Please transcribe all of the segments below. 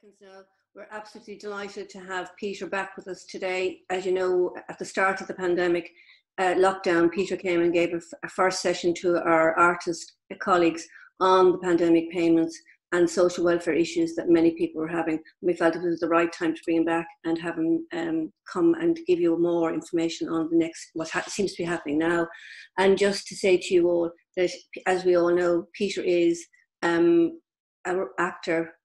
seconds now. We're absolutely delighted to have Peter back with us today. As you know, at the start of the pandemic uh, lockdown, Peter came and gave a, first session to our artist colleagues on the pandemic payments and social welfare issues that many people were having. We felt it was the right time to bring him back and have him um, come and give you more information on the next what ha- seems to be happening now. And just to say to you all that, as we all know, Peter is um, an actor,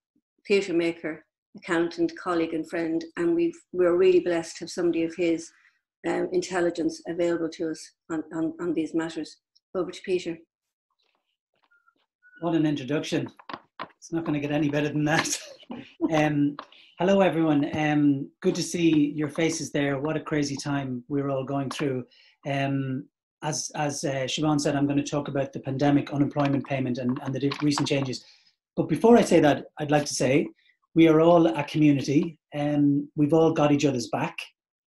theatre maker, accountant, colleague, and friend, and we've we're really blessed to have somebody of his um, intelligence available to us on, on, on these matters. Over to Peter. What an introduction. It's not going to get any better than that. um, hello, everyone. Um, good to see your faces there. What a crazy time we're all going through. Um, as as uh, Siobhan said, I'm going to talk about the pandemic unemployment payment and, and the recent changes. But before I say that, I'd like to say we are all a community and we've all got each other's back.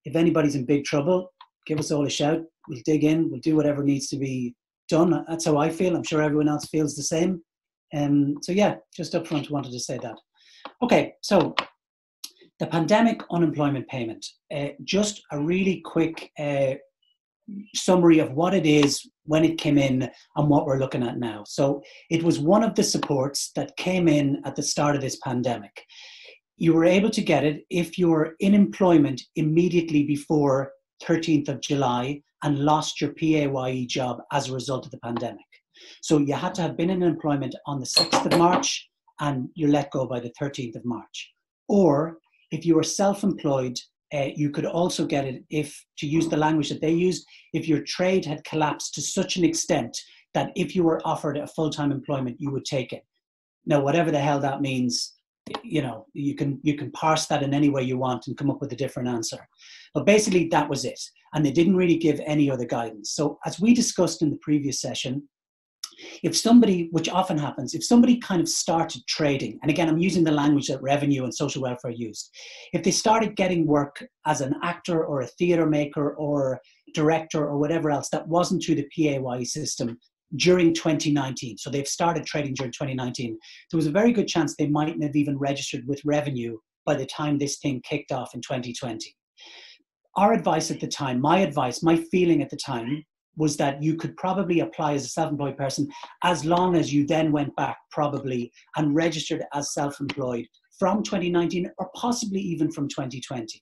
If anybody's in big trouble, give us all a shout. We'll dig in, we'll do whatever needs to be done. That's how I feel. I'm sure everyone else feels the same. Um, so, yeah, just up front, wanted to say that. Okay, so the pandemic unemployment payment. Uh, just a really quick uh, summary of what it is when it came in and what we're looking at now. So it was one of the supports that came in at the start of this pandemic. You were able to get it if you were in employment immediately before 13th of July and lost your PAYE job as a result of the pandemic. So you had to have been in employment on the 6th of March and you're let go by the 13th of March. Or if you were self employed uh, you could also get it if, to use the language that they used, if your trade had collapsed to such an extent that if you were offered a full time employment, you would take it. Now, whatever the hell that means, you know, you can you can parse that in any way you want and come up with a different answer. But basically, that was it, and they didn't really give any other guidance. So, as we discussed in the previous session, if somebody, which often happens, if somebody kind of started trading, and again, I'm using the language that revenue and social welfare used, if they started getting work as an actor or a theatre maker or director or whatever else that wasn't through the PAYE system during 2019, so they've started trading during 2019, there was a very good chance they mightn't have even registered with revenue by the time this thing kicked off in 2020. Our advice at the time, my advice, my feeling at the time was that you could probably apply as a self-employed person as long as you then went back probably and registered as self-employed from 2019 or possibly even from 2020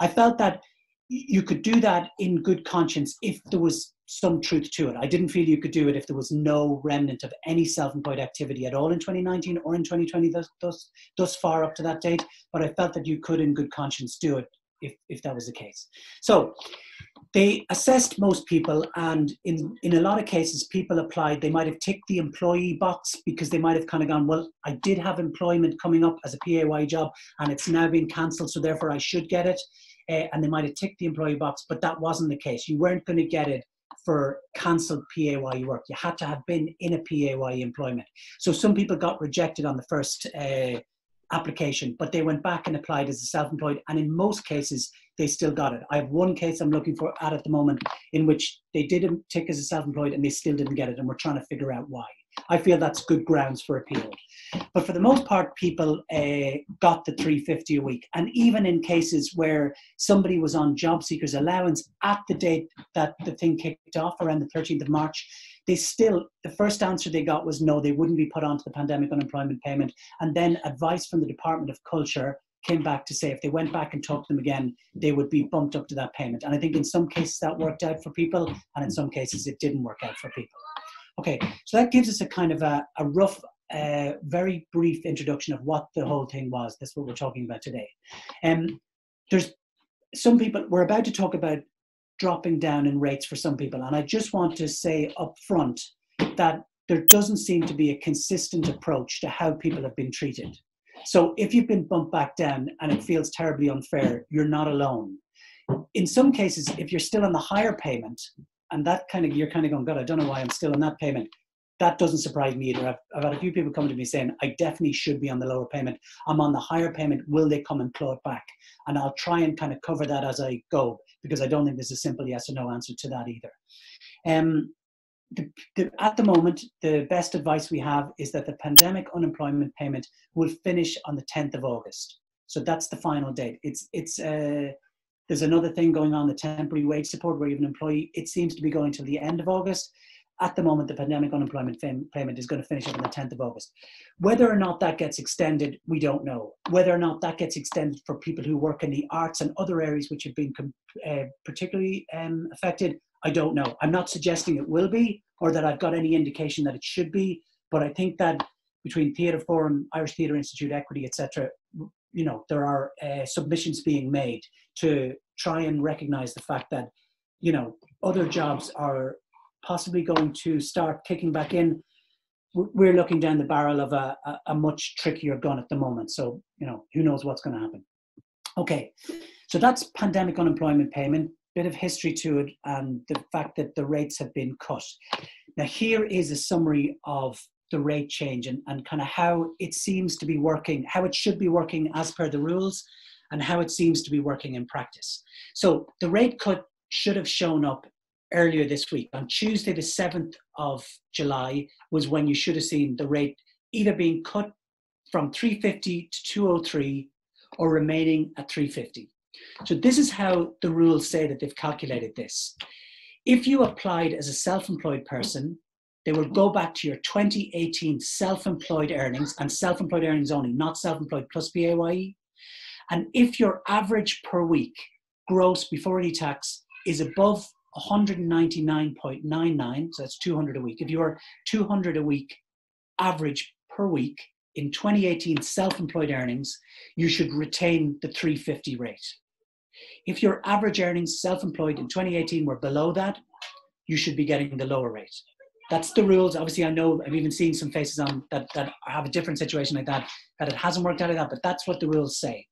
i felt that you could do that in good conscience if there was some truth to it. I didn't feel you could do it if there was no remnant of any self-employed activity at all in 2019 or in 2020 thus, thus, thus far up to that date but i felt that you could in good conscience do it if, if that was the case. So they assessed most people and in, in a lot of cases people applied they might have ticked the employee box because they might have kind of gone well i did have employment coming up as a pay job and it's now been cancelled so therefore i should get it uh, and they might have ticked the employee box but that wasn't the case you weren't going to get it for cancelled PAYE work. You had to have been in a PAYE employment. So some people got rejected on the first uh, application, but they went back and applied as a self-employed, and in most cases they still got it. I have one case I'm looking for at at the moment in which they did tick as a self-employed and they still didn't get it, and we're trying to figure out why. I feel that's good grounds for appeal. But for the most part, people uh, got the 350 a week, and even in cases where somebody was on job seekers allowance at the date that the thing kicked off around the 13th of March, they still, the first answer they got was no, they wouldn't be put onto the pandemic unemployment payment. And then advice from the Department of Culture came back to say if they went back and talked to them again, they would be bumped up to that payment. And I think in some cases that worked out for people, and in some cases it didn't work out for people. Okay, so that gives us a kind of a, a rough, uh, very brief introduction of what the whole thing was. That's what we're talking about today. Um, there's some people, we're about to talk about dropping down in rates for some people. And I just want to say up front that there doesn't seem to be a consistent approach to how people have been treated. So if you've been bumped back down and it feels terribly unfair, you're not alone. In some cases, if you're still on the higher payment, and that kind of you're kind of going, God, I don't know why I'm still on that payment that doesn't surprise me either. I've, I've, had a few people come to me saying, I definitely should be on the lower payment. I'm on the higher payment. Will they come and claw it back? And I'll try and kind of cover that as I go because I don't think there's a simple yes or no answer to that either. Um, the, the, at the moment, the best advice we have is that the pandemic unemployment payment will finish on the 10th of August. So that's the final date. It's it's uh, there's another thing going on, the temporary wage support, where you have an employee. It seems to be going till the end of August. At the moment, the pandemic unemployment payment is going to finish up on the 10th of August. Whether or not that gets extended, we don't know. Whether or not that gets extended for people who work in the arts and other areas which have been uh, particularly um, affected, I don't know. I'm not suggesting it will be or that I've got any indication that it should be, but I think that between Theatre Forum, Irish Theatre Institute, Equity, etc., you know, there are uh, submissions being made to try and recognise the fact that, you know, other jobs are possibly going to start kicking back in. We're looking down the barrel of a, a, a much trickier gun at the moment. So, you know, who knows what's going to happen. Okay, so that's pandemic unemployment payment bit of history to it and the fact that the rates have been cut. Now, here is a summary of the rate change and, and kind of how it seems to be working, how it should be working as per the rules, and how it seems to be working in practice. So, the rate cut should have shown up earlier this week. On Tuesday, the 7th of July, was when you should have seen the rate either being cut from 350 to 203 or remaining at 350. So this is how the rules say that they've calculated this. If you applied as a self-employed person, they will go back to your 2018 self-employed earnings and self-employed earnings only, not self-employed plus PAYE. And if your average per week gross before any tax is above 199.99, so that's 200 a week. If you're 200 a week average per week in 2018 self-employed earnings, you should retain the 350 rate. If your average earnings self-employed in 2018 were below that, you should be getting the lower rate. That's the rules. Obviously, I know I've even seen some faces on that, that have a different situation like that, that it hasn't worked out like that, but that's what the rules say.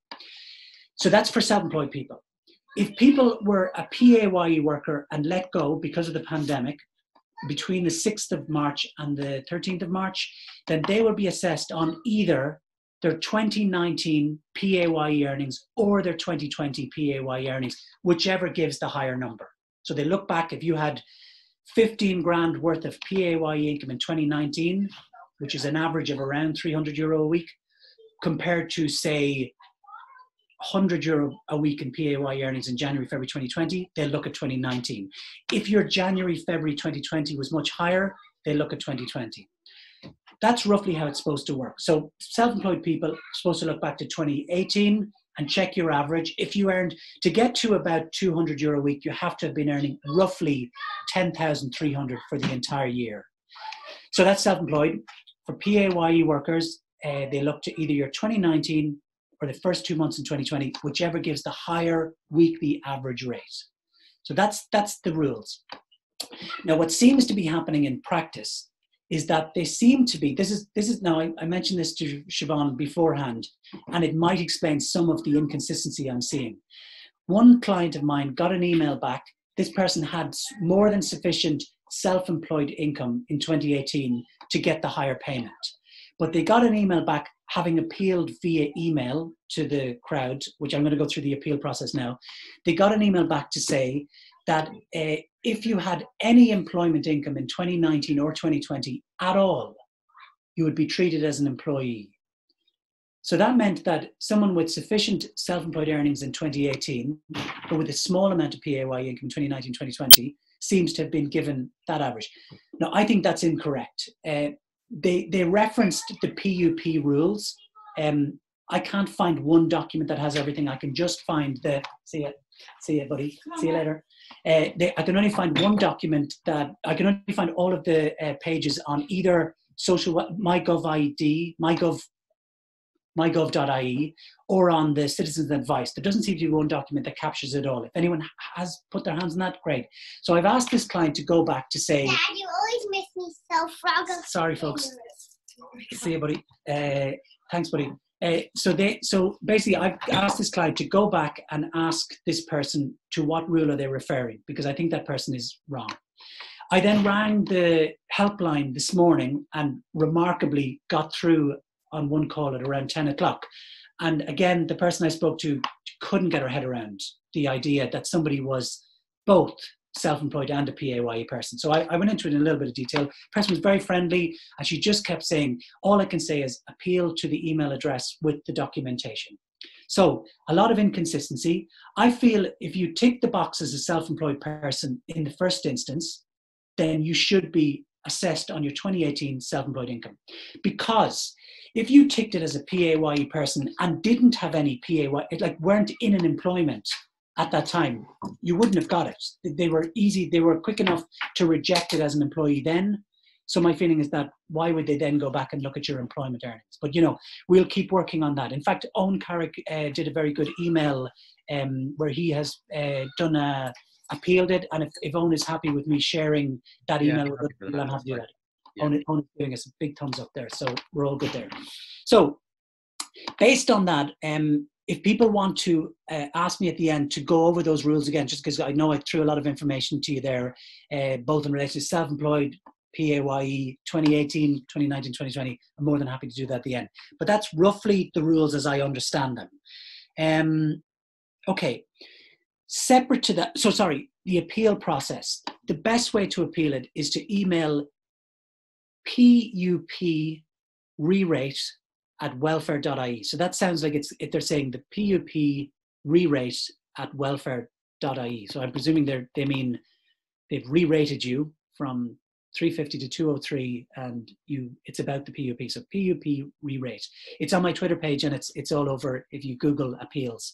So that's for self-employed people. If people were a PAYE worker and let go because of the pandemic between the 6th of March and the 13th of March, then they will be assessed on either their 2019 PAYE earnings or their 2020 PAYE earnings, whichever gives the higher number. So they look back, if you had 15 grand worth of PAYE income in 2019, which is an average of around 300 euro a week, compared to, say, 100 euro a week in PAYE earnings in January, February 2020, they look at 2019. If your January, February 2020 was much higher, they look at 2020. That's roughly how it's supposed to work. So self-employed people are supposed to look back to 2018 and check your average. If you earned to get to about 200 euro a week, you have to have been earning roughly 10,300 for the entire year. So that's self-employed. For PAYE workers, uh, they look to either your 2019 or the first two months in 2020, whichever gives the higher weekly average rate. So that's that's the rules. Now, what seems to be happening in practice is that they seem to be this is this is now I, I, mentioned this to Siobhan beforehand and it might explain some of the inconsistency I'm seeing. One client of mine got an email back. This person had more than sufficient self-employed income in 2018 to get the higher payment. But they got an email back having appealed via email to the crowd, which I'm going to go through the appeal process now. They got an email back to say that uh, if you had any employment income in 2019 or 2020 at all, you would be treated as an employee. So that meant that someone with sufficient self employed earnings in 2018, but with a small amount of PAYE income in 2019 2020, seems to have been given that average. Now, I think that's incorrect. Uh, they, they referenced the PUP rules. Um, I can't find one document that has everything. I can just find the, see it, see you, buddy, see you later. Uh, they, I can only find one document that I can only find all of the uh, pages on either social MyGov ID, MyGov, MyGov.ie, or on the Citizens Advice. There doesn't seem to be one document that captures it all. If anyone has put their hands on that, great. So I've asked this client to go back to say. Dad, you always miss me so frog. Sorry, folks. See you, buddy. Uh, thanks, buddy. Uh, so they so basically I've asked this client to go back and ask this person to what rule are they referring because I think that person is wrong. I then rang the helpline this morning and remarkably got through on one call at around 10 o'clock. And again, the person I spoke to couldn't get her head around the idea that somebody was both self-employed and a PAYE person. So I, I, went into it in a little bit of detail. The person was very friendly and she just kept saying, all I can say is appeal to the email address with the documentation. So a lot of inconsistency. I feel if you tick the box as a self-employed person in the first instance, then you should be assessed on your 2018 self-employed income. Because if you ticked it as a PAYE person and didn't have any PAYE, like weren't in an employment at that time, you wouldn't have got it. They were easy, they were quick enough to reject it as an employee then. So my feeling is that why would they then go back and look at your employment earnings? But you know, we'll keep working on that. In fact, Owen Carrick uh, did a very good email um, where he has uh, done a appealed it, and if, if Owen is happy with me sharing that email yeah, with I'm happy to do that. Yeah. Owen, Owen is giving us a big thumbs up there, so we're all good there. So, based on that, um, if people want to uh, ask me at the end to go over those rules again, just because I know I threw a lot of information to you there, uh, both in relation to self-employed, PAYE 2018, 2019, 2020, I'm more than happy to do that at the end. But that's roughly the rules as I understand them. Um, okay, separate to that, so sorry, the appeal process. The best way to appeal it is to email PUP re-rate at welfare.ie. So that sounds like it's if they're saying the PUP re-rate at welfare.ie. So I'm presuming they they mean they've re-rated you from 350 to 203 and you it's about the PUP. So PUP re-rate. It's on my Twitter page and it's it's all over if you Google appeals.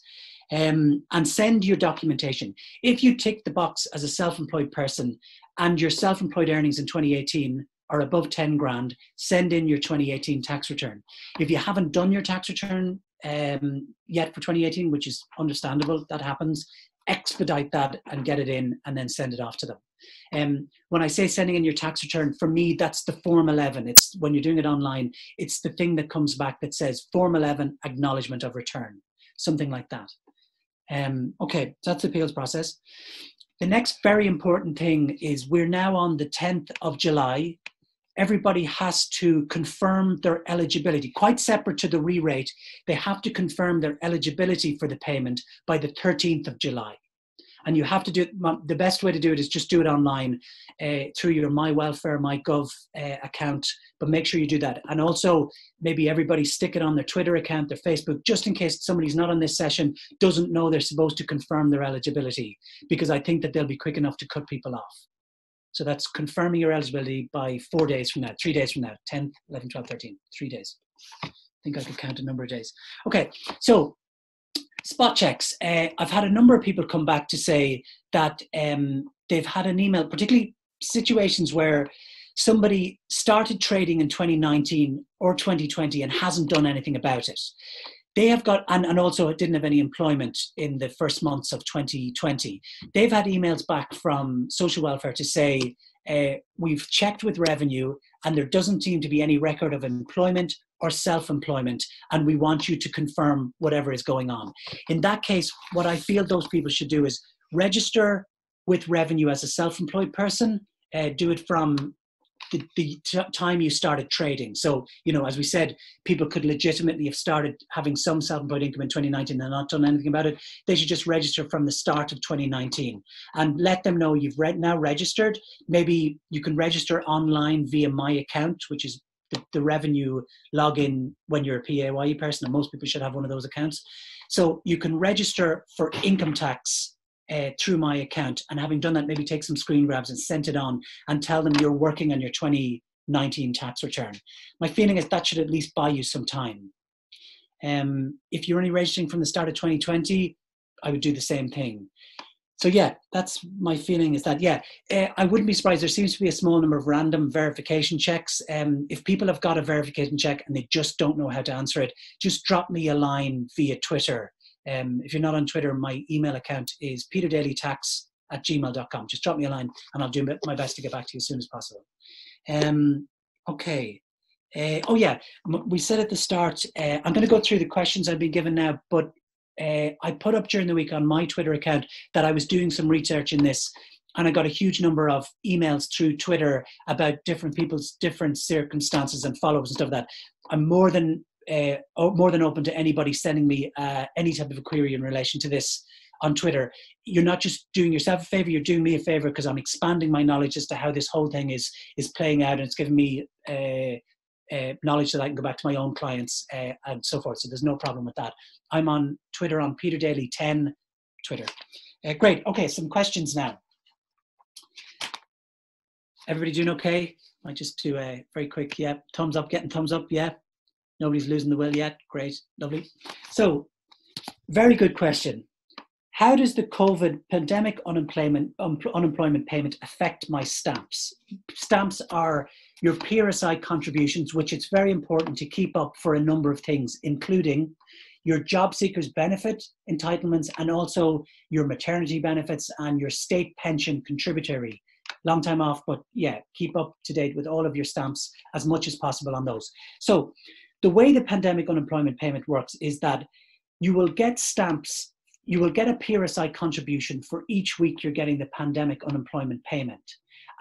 Um, and send your documentation. If you tick the box as a self-employed person and your self-employed earnings in 2018 are above 10 grand, send in your 2018 tax return. If you haven't done your tax return um, yet for 2018, which is understandable, that happens, expedite that and get it in and then send it off to them. Um, when I say sending in your tax return, for me, that's the Form 11. It's when you're doing it online, it's the thing that comes back that says Form 11 acknowledgement of return, something like that. Um, okay, so that's the appeals process. The next very important thing is we're now on the 10th of July everybody has to confirm their eligibility, quite separate to the re rate. They have to confirm their eligibility for the payment by the 13th of July. And you have to do it, the best way to do it is just do it online uh, through your My Welfare, MyGov uh, account, but make sure you do that. And also, maybe everybody stick it on their Twitter account, their Facebook, just in case somebody's not on this session, doesn't know they're supposed to confirm their eligibility, because I think that they'll be quick enough to cut people off. So that's confirming your eligibility by four days from now, three days from now, 10, 11, 12, 13, three days. I think I could count a number of days. Okay, so spot checks. Uh, I've had a number of people come back to say that um, they've had an email, particularly situations where somebody started trading in 2019 or 2020 and hasn't done anything about it they have got and, and also didn't have any employment in the first months of 2020 they've had emails back from social welfare to say uh, we've checked with revenue and there doesn't seem to be any record of employment or self-employment and we want you to confirm whatever is going on. In that case what i feel those people should do is register with revenue as a self-employed person uh, do it from the, the t- time you started trading. So, you know, as we said, people could legitimately have started having some self-employed income in 2019 and not done anything about it. They should just register from the start of 2019 and let them know you've re- now registered. Maybe you can register online via my account, which is the, the revenue login when you're a PAYE person, and most people should have one of those accounts. So you can register for income tax uh, through my account. And having done that maybe take some screen grabs and send it on and tell them you're working on your 2019 tax return. My feeling is that should at least buy you some time. Um, if you're only registering from the start of 2020 i would do the same thing. So yeah that's my feeling is that yeah uh, i wouldn't be surprised. There seems to be a small number of random verification checks. Um, if people have got a verification check and they just don't know how to answer it just drop me a line via twitter um, if you're not on Twitter, my email account is peterdalytax at gmail.com. Just drop me a line and I'll do my best to get back to you as soon as possible. Um, okay. Uh, oh, yeah. We said at the start, uh, I'm going to go through the questions I've been given now, but uh, I put up during the week on my Twitter account that I was doing some research in this and I got a huge number of emails through Twitter about different people's different circumstances and follow-ups and stuff like that. I'm more than uh, more than open to anybody sending me uh, any type of a query in relation to this. on Twitter, you're not just doing yourself a favor, you're doing me a favor because I'm expanding my knowledge as to how this whole thing is is playing out, and it's giving me uh, uh, knowledge that I can go back to my own clients uh, and so forth. So there's no problem with that. I'm on Twitter on Peter Daly 10 Twitter. Uh, great. Okay, some questions now. Everybody doing okay? I just do a very quick, yeah, thumbs up, getting thumbs up, yeah. Nobody's losing the will yet. Great, lovely. So, very good question. How does the COVID pandemic unemployment um, unemployment payment affect my stamps? Stamps are your PRSI contributions, which it's very important to keep up for a number of things, including your job seekers benefit entitlements and also your maternity benefits and your state pension contributory long time off, but yeah, keep up to date with all of your stamps as much as possible on those. So, the way the pandemic unemployment payment works is that you will get stamps, you will get a PRSI contribution for each week you're getting the pandemic unemployment payment.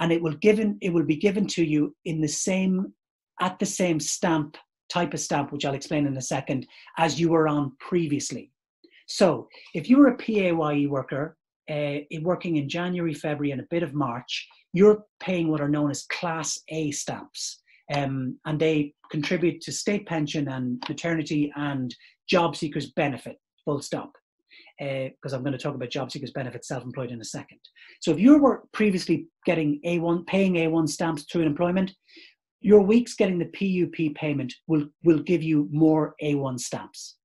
And it will given it will be given to you in the same at the same stamp type of stamp, which I'll explain in a second, as you were on previously. So if you were a PAYE worker uh, working in January, February, and a bit of March, you're paying what are known as Class A stamps. Um, and they contribute to state pension and maternity and job seekers benefit, full stop. Because uh, I'm going to talk about job seekers benefit self-employed in a second. So if you were previously getting A1, paying A1 stamps through employment, your weeks getting the PUP payment will, will give you more A1 stamps.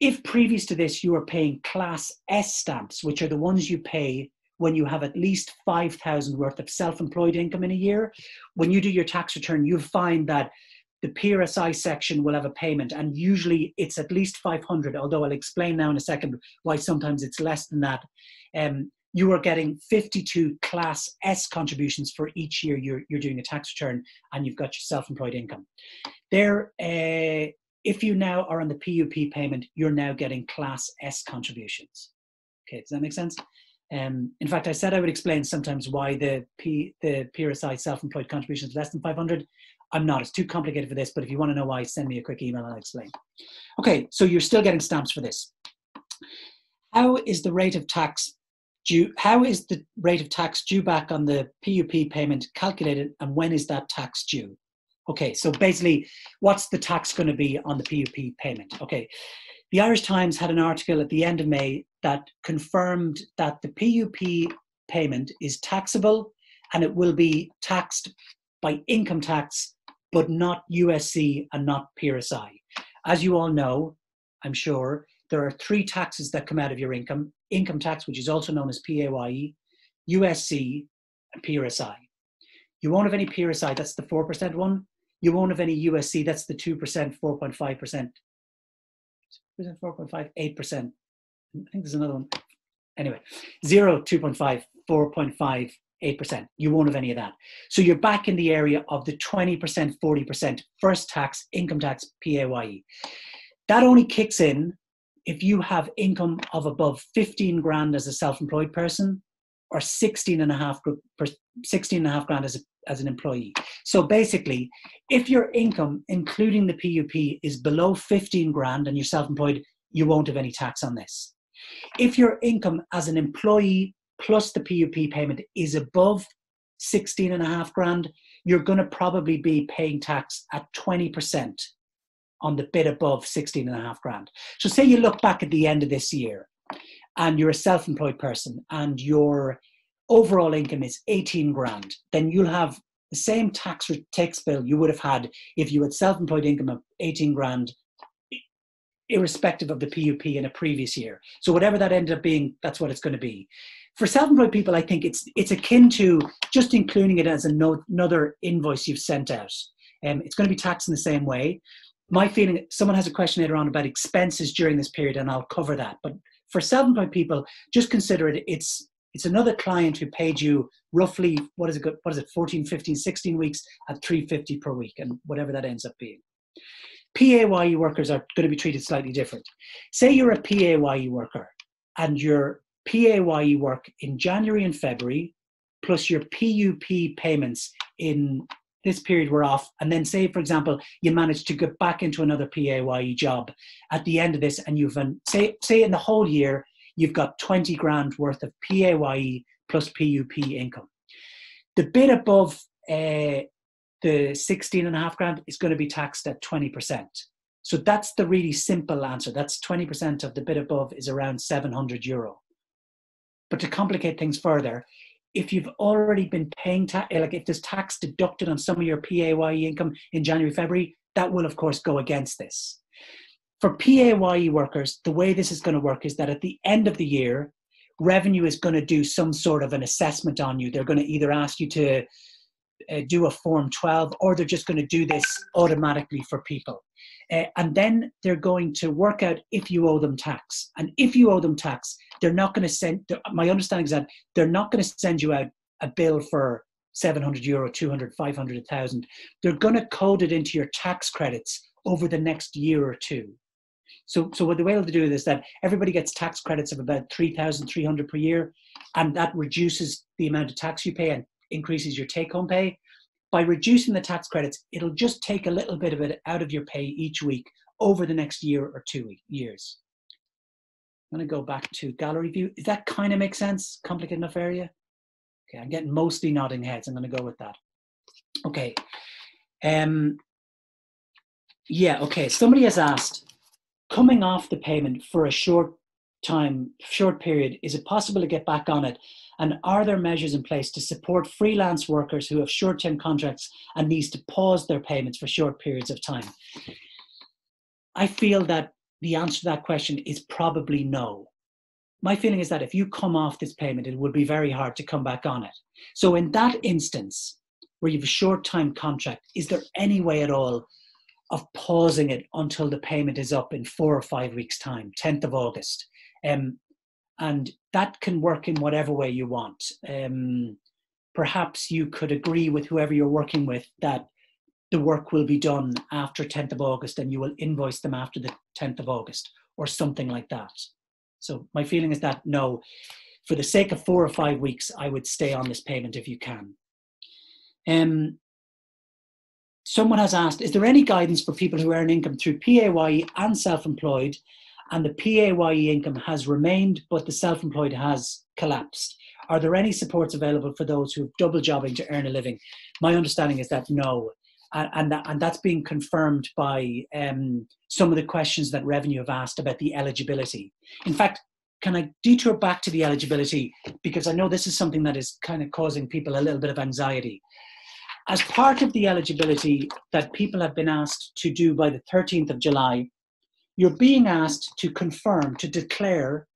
If previous to this you were paying Class S stamps, which are the ones you pay when you have at least 5,000 worth of self-employed income in a year, when you do your tax return, you'll find that the PRSI section will have a payment and usually it's at least 500, although I'll explain now in a second why sometimes it's less than that. Um, you are getting 52 class S contributions for each year you're, you're doing a tax return and you've got your self-employed income. There, uh, if you now are on the PUP payment, you're now getting Class S contributions. Okay, does that make sense? Um, in fact, I said I would explain sometimes why the P, the PRSI self-employed contribution is less than 500. I'm not. It's too complicated for this. But if you want to know why, send me a quick email and I'll explain. Okay, so you're still getting stamps for this. How is the rate of tax due? How is the rate of tax due back on the PUP payment calculated, and when is that tax due? Okay, so basically, what's the tax going to be on the PUP payment? Okay, the Irish Times had an article at the end of May that confirmed that the PUP payment is taxable and it will be taxed by income tax, but not USC and not PRSI. As you all know, I'm sure, there are three taxes that come out of your income income tax, which is also known as PAYE, USC, and PRSI. You won't have any PRSI, that's the 4% one. You won't have any USC, that's the 2%, 4.5%. 4.5, 8%. I think there's another one. Anyway, 0, 2.5, 4.5, 8%. You won't have any of that. So you're back in the area of the 20%, 40% first tax, income tax, PAYE. That only kicks in if you have income of above 15 grand as a self-employed person or 16 and a half, 16 and a half grand as a as an employee. So basically, if your income, including the PUP, is below 15 grand and you're self employed, you won't have any tax on this. If your income as an employee plus the PUP payment is above 16 and a half grand, you're going to probably be paying tax at 20% on the bit above 16 and a half grand. So say you look back at the end of this year and you're a self-employed person and your overall income is 18 grand, then you'll have the same tax tax bill you would have had if you had self-employed income of 18 grand irrespective of the PUP in a previous year. So whatever that ended up being, that's what it's going to be. For self-employed people, I think it's it's akin to just including it as no, another invoice you've sent out. Um, it's going to be taxed in the same way. My feeling, someone has a question later on about expenses during this period, and I'll cover that. But for self-employed people, just consider it. It's it's another client who paid you roughly what is it what is it 14 15 16 weeks at 350 per week and whatever that ends up being. PAYE workers are going to be treated slightly different. Say you're a PAYE worker and your PAYE work in January and February plus your PUP payments in this period were off and then say for example you managed to get back into another PAYE job at the end of this and you've um, say say in the whole year you've got 20 grand worth of PAYE plus PUP income. The bit above uh, the 16 and a half grand is going to be taxed at 20%. So that's the really simple answer. That's 20% of the bit above is around 700 euro. But to complicate things further, if you've already been paying tax, like if there's tax deducted on some of your PAYE income in January, February, that will of course go against this. For PAYE workers, the way this is going to work is that at the end of the year, revenue is going to do some sort of an assessment on you. They're going to either ask you to uh, do a Form 12 or they're just going to do this automatically for people. Uh, and then they're going to work out if you owe them tax. And if you owe them tax, they're not going to send, my understanding is that they're not going to send you out a bill for 700 euro, 200, 500, 1000. They're going to code it into your tax credits over the next year or two. So, so what the way to do is that everybody gets tax credits of about 3,300 per year, and that reduces the amount of tax you pay and increases your take home pay. By reducing the tax credits, it'll just take a little bit of it out of your pay each week over the next year or two years. I'm going to go back to gallery view. Does that kind of make sense? Complicated enough area? Okay, I'm getting mostly nodding heads. I'm going to go with that. Okay. Um, yeah, okay. Somebody has asked, coming off the payment for a short time, short period, is it possible to get back on it? And are there measures in place to support freelance workers who have short term contracts and needs to pause their payments for short periods of time? I feel that the answer to that question is probably no. My feeling is that if you come off this payment, it would be very hard to come back on it. So, in that instance, where you have a short time contract, is there any way at all of pausing it until the payment is up in four or five weeks' time, 10th of August? Um, and that can work in whatever way you want. Um, perhaps you could agree with whoever you're working with that the work will be done after 10th of August and you will invoice them after the 10th of August or something like that. So my feeling is that no, for the sake of four or five weeks, I would stay on this payment if you can. Um, someone has asked, is there any guidance for people who earn income through PAYE and self-employed and the PAYE income has remained, but the self employed has collapsed. Are there any supports available for those who are double jobbing to earn a living? My understanding is that no. And, and, that, and that's being confirmed by um, some of the questions that Revenue have asked about the eligibility. In fact, can I detour back to the eligibility? Because I know this is something that is kind of causing people a little bit of anxiety. As part of the eligibility that people have been asked to do by the 13th of July, you're being asked to confirm, to declare,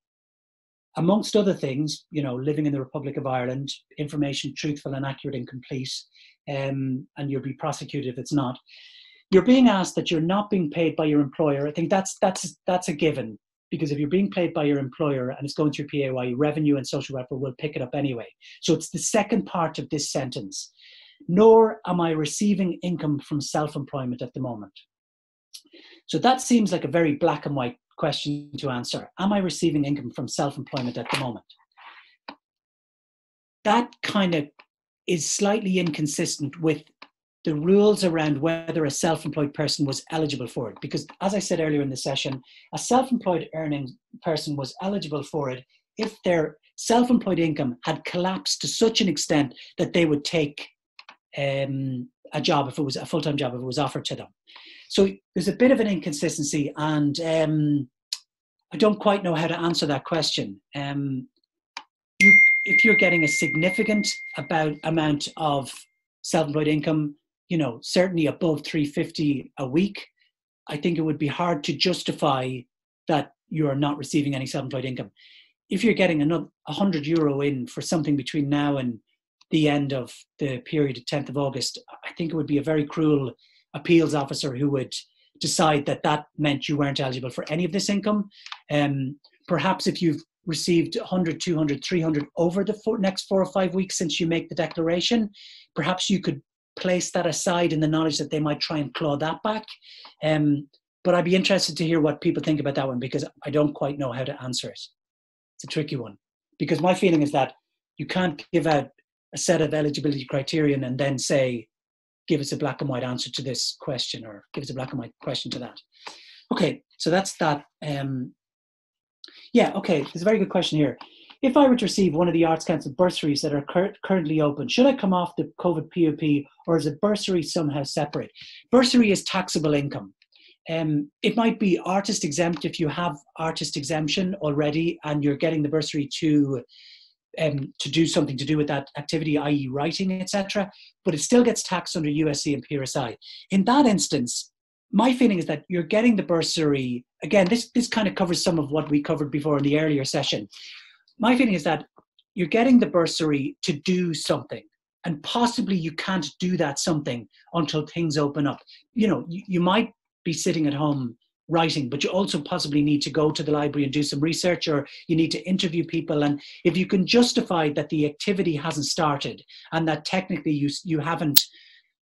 amongst other things, you know, living in the Republic of Ireland, information truthful and accurate and complete, um, and you'll be prosecuted if it's not. You're being asked that you're not being paid by your employer. I think that's that's that's a given because if you're being paid by your employer and it's going through PAYE, revenue and social welfare will pick it up anyway. So it's the second part of this sentence. Nor am I receiving income from self employment at the moment. So that seems like a very black and white question to answer. Am I receiving income from self employment at the moment? That kind of is slightly inconsistent with the rules around whether a self employed person was eligible for it. Because, as I said earlier in the session, a self employed earning person was eligible for it if their self employed income had collapsed to such an extent that they would take um, a job if it was a full time job if it was offered to them. So there's a bit of an inconsistency, and um, I don't quite know how to answer that question. Um, you, if you're getting a significant about amount of self-employed income, you know, certainly above 350 a week, I think it would be hard to justify that you are not receiving any self-employed income. If you're getting another 100 euro in for something between now and the end of the period of 10th of August, I think it would be a very cruel appeals officer who would decide that that meant you weren't eligible for any of this income. Um, perhaps if you've received 100, 200, 300 over the four, next four or five weeks since you make the declaration, perhaps you could place that aside in the knowledge that they might try and claw that back. Um, but I'd be interested to hear what people think about that one because I don't quite know how to answer it. It's a tricky one because my feeling is that you can't give out a set of eligibility criterion and then say give us a black and white answer to this question or give us a black and white question to that. Okay, so that's that. Um, Yeah, okay. There's a very good question here. If I were to receive one of the Arts Council bursaries that are cur- currently open, should I come off the COVID POP or is a bursary somehow separate? Bursary is taxable income. Um, it might be artist exempt if you have artist exemption already and you're getting the bursary to um, to do something to do with that activity, i.e., writing, etc. But it still gets taxed under USC and PRSI. In that instance, my feeling is that you're getting the bursary. Again, this this kind of covers some of what we covered before in the earlier session. My feeling is that you're getting the bursary to do something and possibly you can't do that something until things open up you know you, you, might be sitting at home writing, but you also possibly need to go to the library and do some research or you need to interview people. And if you can justify that the activity hasn't started and that technically you, you haven't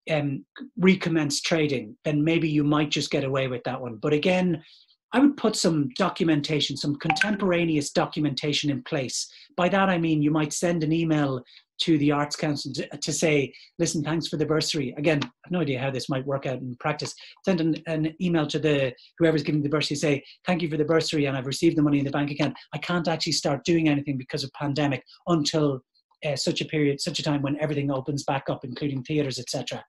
um, recommenced trading, then maybe you might just get away with that one. But again, I would put some documentation, some contemporaneous documentation in place. By that I mean you might send an email to the Arts Council to, to, say, listen, thanks for the bursary. Again, I have no idea how this might work out in practice. Send an, an email to the whoever's giving the bursary, say, thank you for the bursary and I've received the money in the bank account. I can't actually start doing anything because of pandemic until uh, such a period, such a time when everything opens back up, including theatres, etc.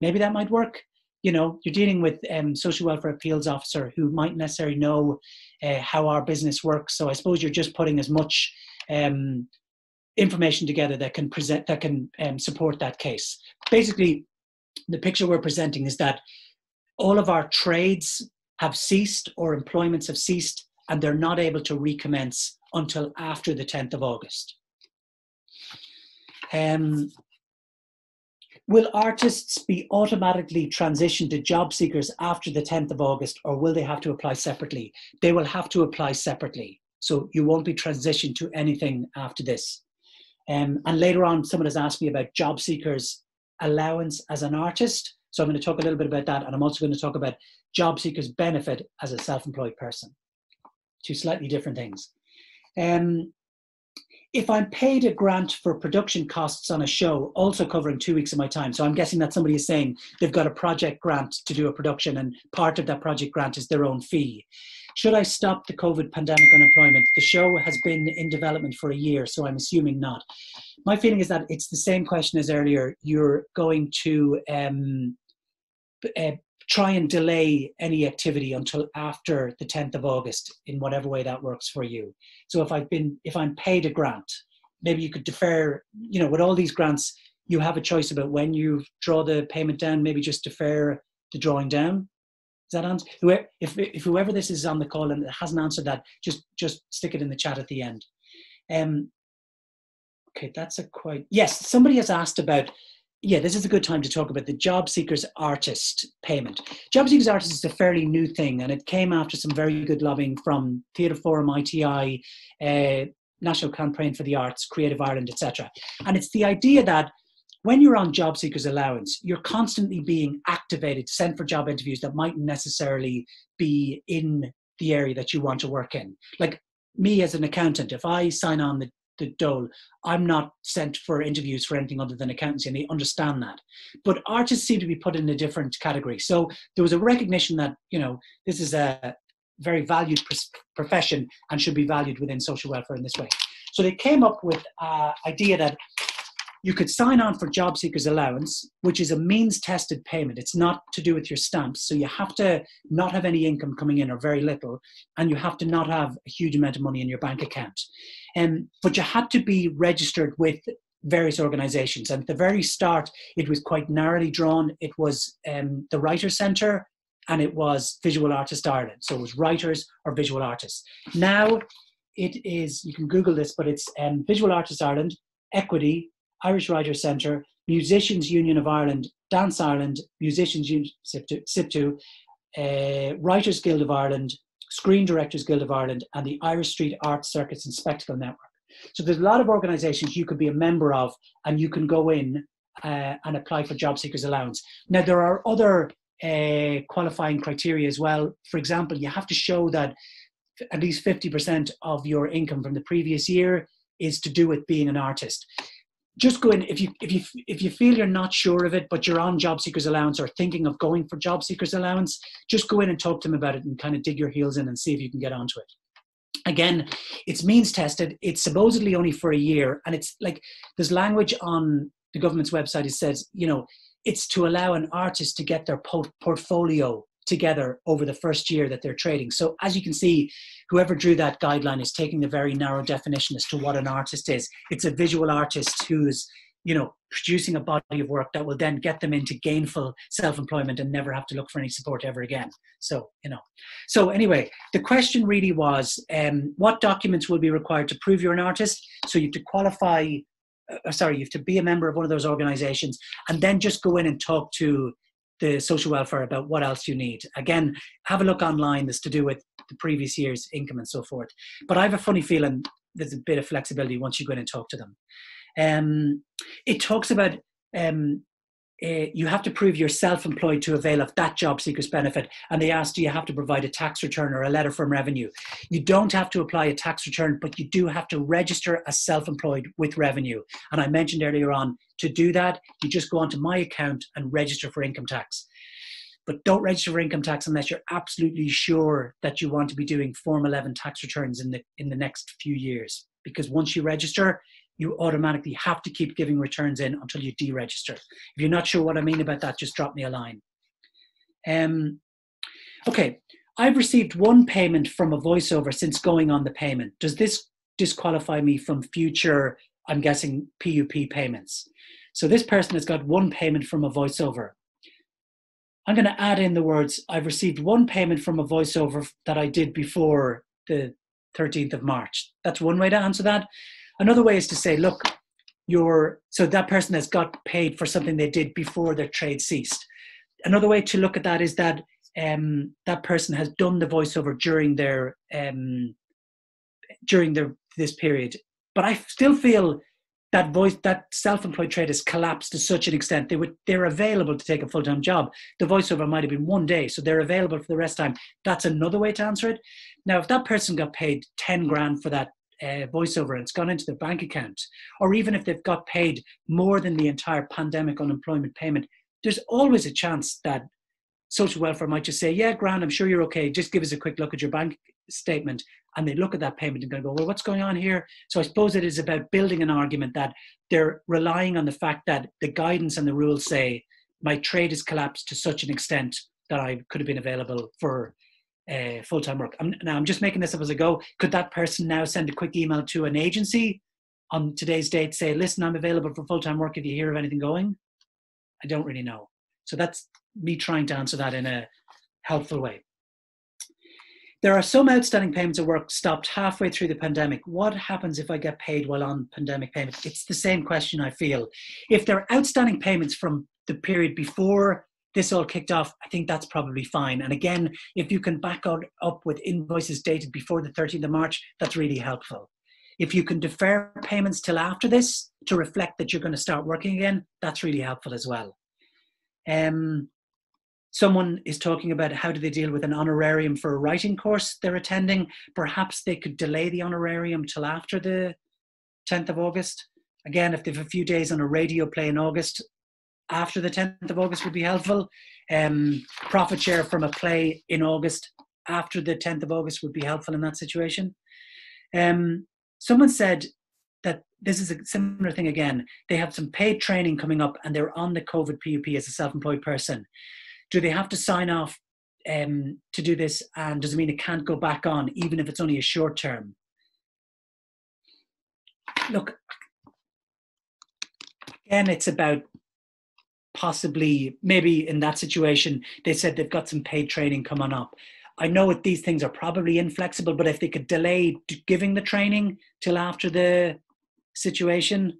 Maybe that might work. You know, you're dealing with um, social welfare appeals officer who might necessarily know uh, how our business works. So I suppose you're just putting as much um, information together that can present that can um, support that case. Basically, the picture we're presenting is that all of our trades have ceased or employments have ceased and they're not able to recommence until after the 10th of August. Um, will artists be automatically transitioned to job seekers after the 10th of August or will they have to apply separately? They will have to apply separately. So you won't be transitioned to anything after this. Um, and later on, someone has asked me about job seekers' allowance as an artist. So I'm going to talk a little bit about that. And I'm also going to talk about job seekers' benefit as a self employed person. Two slightly different things. Um, if I'm paid a grant for production costs on a show, also covering two weeks of my time, so I'm guessing that somebody is saying they've got a project grant to do a production, and part of that project grant is their own fee. Should I stop the COVID pandemic unemployment? The show has been in development for a year, so I'm assuming not. My feeling is that it's the same question as earlier. You're going to um, uh, try and delay any activity until after the 10th of August in whatever way that works for you. So if I've been, if I'm paid a grant, maybe you could defer, you know, with all these grants, you have a choice about when you draw the payment down, maybe just defer the drawing down that answer? If, if whoever this is on the call and hasn't answered that, just just stick it in the chat at the end. Um, okay, that's a quite yes. Somebody has asked about. Yeah, this is a good time to talk about the job seekers artist payment. Job seekers artist is a fairly new thing, and it came after some very good lobbying from Theatre Forum, ITI, uh, National Campaign for the Arts, Creative Ireland, etc. And it's the idea that when you're on job seekers allowance, you're constantly being activated, sent for job interviews that mightn't necessarily be in the area that you want to work in. Like me as an accountant, if I sign on the, the dole, I'm not sent for interviews for anything other than accountancy, and they understand that. But artists seem to be put in a different category. So there was a recognition that, you know, this is a very valued profession and should be valued within social welfare in this way. So they came up with an idea that you could sign on for job seekers allowance which is a means tested payment. It's not to do with your stamps. So you have to not have any income coming in or very little and you have to not have a huge amount of money in your bank account. Um, but you had to be registered with various organizations. And at the very start it was quite narrowly drawn. It was um, the writer center and it was visual artist ireland. So it was writers or visual artists. Now it is you can google this but it's um, visual artists ireland equity Irish Writers Centre, Musicians Union of Ireland, Dance Ireland, Musicians Union, SIPTU, uh, Writers Guild of Ireland, Screen Directors Guild of Ireland, and the Irish Street Arts Circus and Spectacle Network. So there's a lot of organisations you could be a member of, and you can go in uh, and apply for job seekers allowance. Now there are other uh, qualifying criteria as well. For example, you have to show that at least 50% of your income from the previous year is to do with being an artist just go in if you if you if you feel you're not sure of it but you're on job seekers allowance or thinking of going for job seekers allowance just go in and talk to them about it and kind of dig your heels in and see if you can get onto it again, it's means tested. It's supposedly only for a year, and it's like there's language on the government's website. It says, you know, it's to allow an artist to get their portfolio together over the first year that they're trading. So as you can see, whoever drew that guideline is taking the very narrow definition as to what an artist is. It's a visual artist who's you know producing a body of work that will then get them into gainful self-employment and never have to look for any support ever again so you know so anyway the question really was um, what documents will be required to prove you're an artist so you have to qualify uh, sorry you have to be a member of one of those organizations and then just go in and talk to the social welfare about what else you need. Again, have a look online. This to do with the previous year's income and so forth. But I have a funny feeling there's a bit of flexibility once you go in and talk to them. Um, it talks about um, uh, you have to prove you're self-employed to avail of that job seekers benefit and they ask do you have to provide a tax return or a letter from revenue? You don't have to apply a tax return but you do have to register as self-employed with revenue. And i mentioned earlier on to do that you just go onto my account and register for income tax. But don't register for income tax unless you're absolutely sure that you want to be doing form 11 tax returns in the in the next few years. Because once you register you automatically have to keep giving returns in until you deregister. If you're not sure what I mean about that, just drop me a line. Um, okay, I've received one payment from a voiceover since going on the payment. Does this disqualify me from future, I'm guessing, PUP payments? So this person has got one payment from a voiceover. I'm going to add in the words, I've received one payment from a voiceover that I did before the 13th of March. That's one way to answer that. Another way is to say, look, you're so that person has got paid for something they did before their trade ceased. Another way to look at that is that um, that person has done the voiceover during their um, during their this period. But I still feel that voice that self-employed trade has collapsed to such an extent they would they're available to take a full-time job the voiceover might have been one day so they're available for the rest time that's another way to answer it now if that person got paid 10 grand for that uh, voiceover and it's gone into their bank account, or even if they've got paid more than the entire pandemic unemployment payment, there's always a chance that social welfare might just say, Yeah, Grant, I'm sure you're okay. Just give us a quick look at your bank statement. And they look at that payment and go, Well, what's going on here? So I suppose it is about building an argument that they're relying on the fact that the guidance and the rules say my trade has collapsed to such an extent that I could have been available for uh, full time work. I'm, now, I'm just making this up as I go. Could that person now send a quick email to an agency on today's date, say, listen, I'm available for full time work if you hear of anything going? I don't really know. So that's me trying to answer that in a helpful way. There are some outstanding payments of work stopped halfway through the pandemic. What happens if I get paid while on pandemic payment? It's the same question I feel. If there are outstanding payments from the period before this all kicked off, I think that's probably fine. And again, if you can back out, up with invoices dated before the 13th of March, that's really helpful. If you can defer payments till after this to reflect that you're going to start working again, that's really helpful as well. Um, someone is talking about how do they deal with an honorarium for a writing course they're attending. Perhaps they could delay the honorarium till after the 10th of August. Again, if they have a few days on a radio play in August, after the 10th of August would be helpful. Um, profit share from a play in August after the 10th of August would be helpful in that situation. Um, someone said that this is a similar thing again. They have some paid training coming up and they're on the COVID PUP as a self employed person. Do they have to sign off um, to do this? And does it mean it can't go back on, even if it's only a short term? Look, again, it's about possibly maybe in that situation they said they've got some paid training coming up. I know that these things are probably inflexible but if they could delay giving the training till after the situation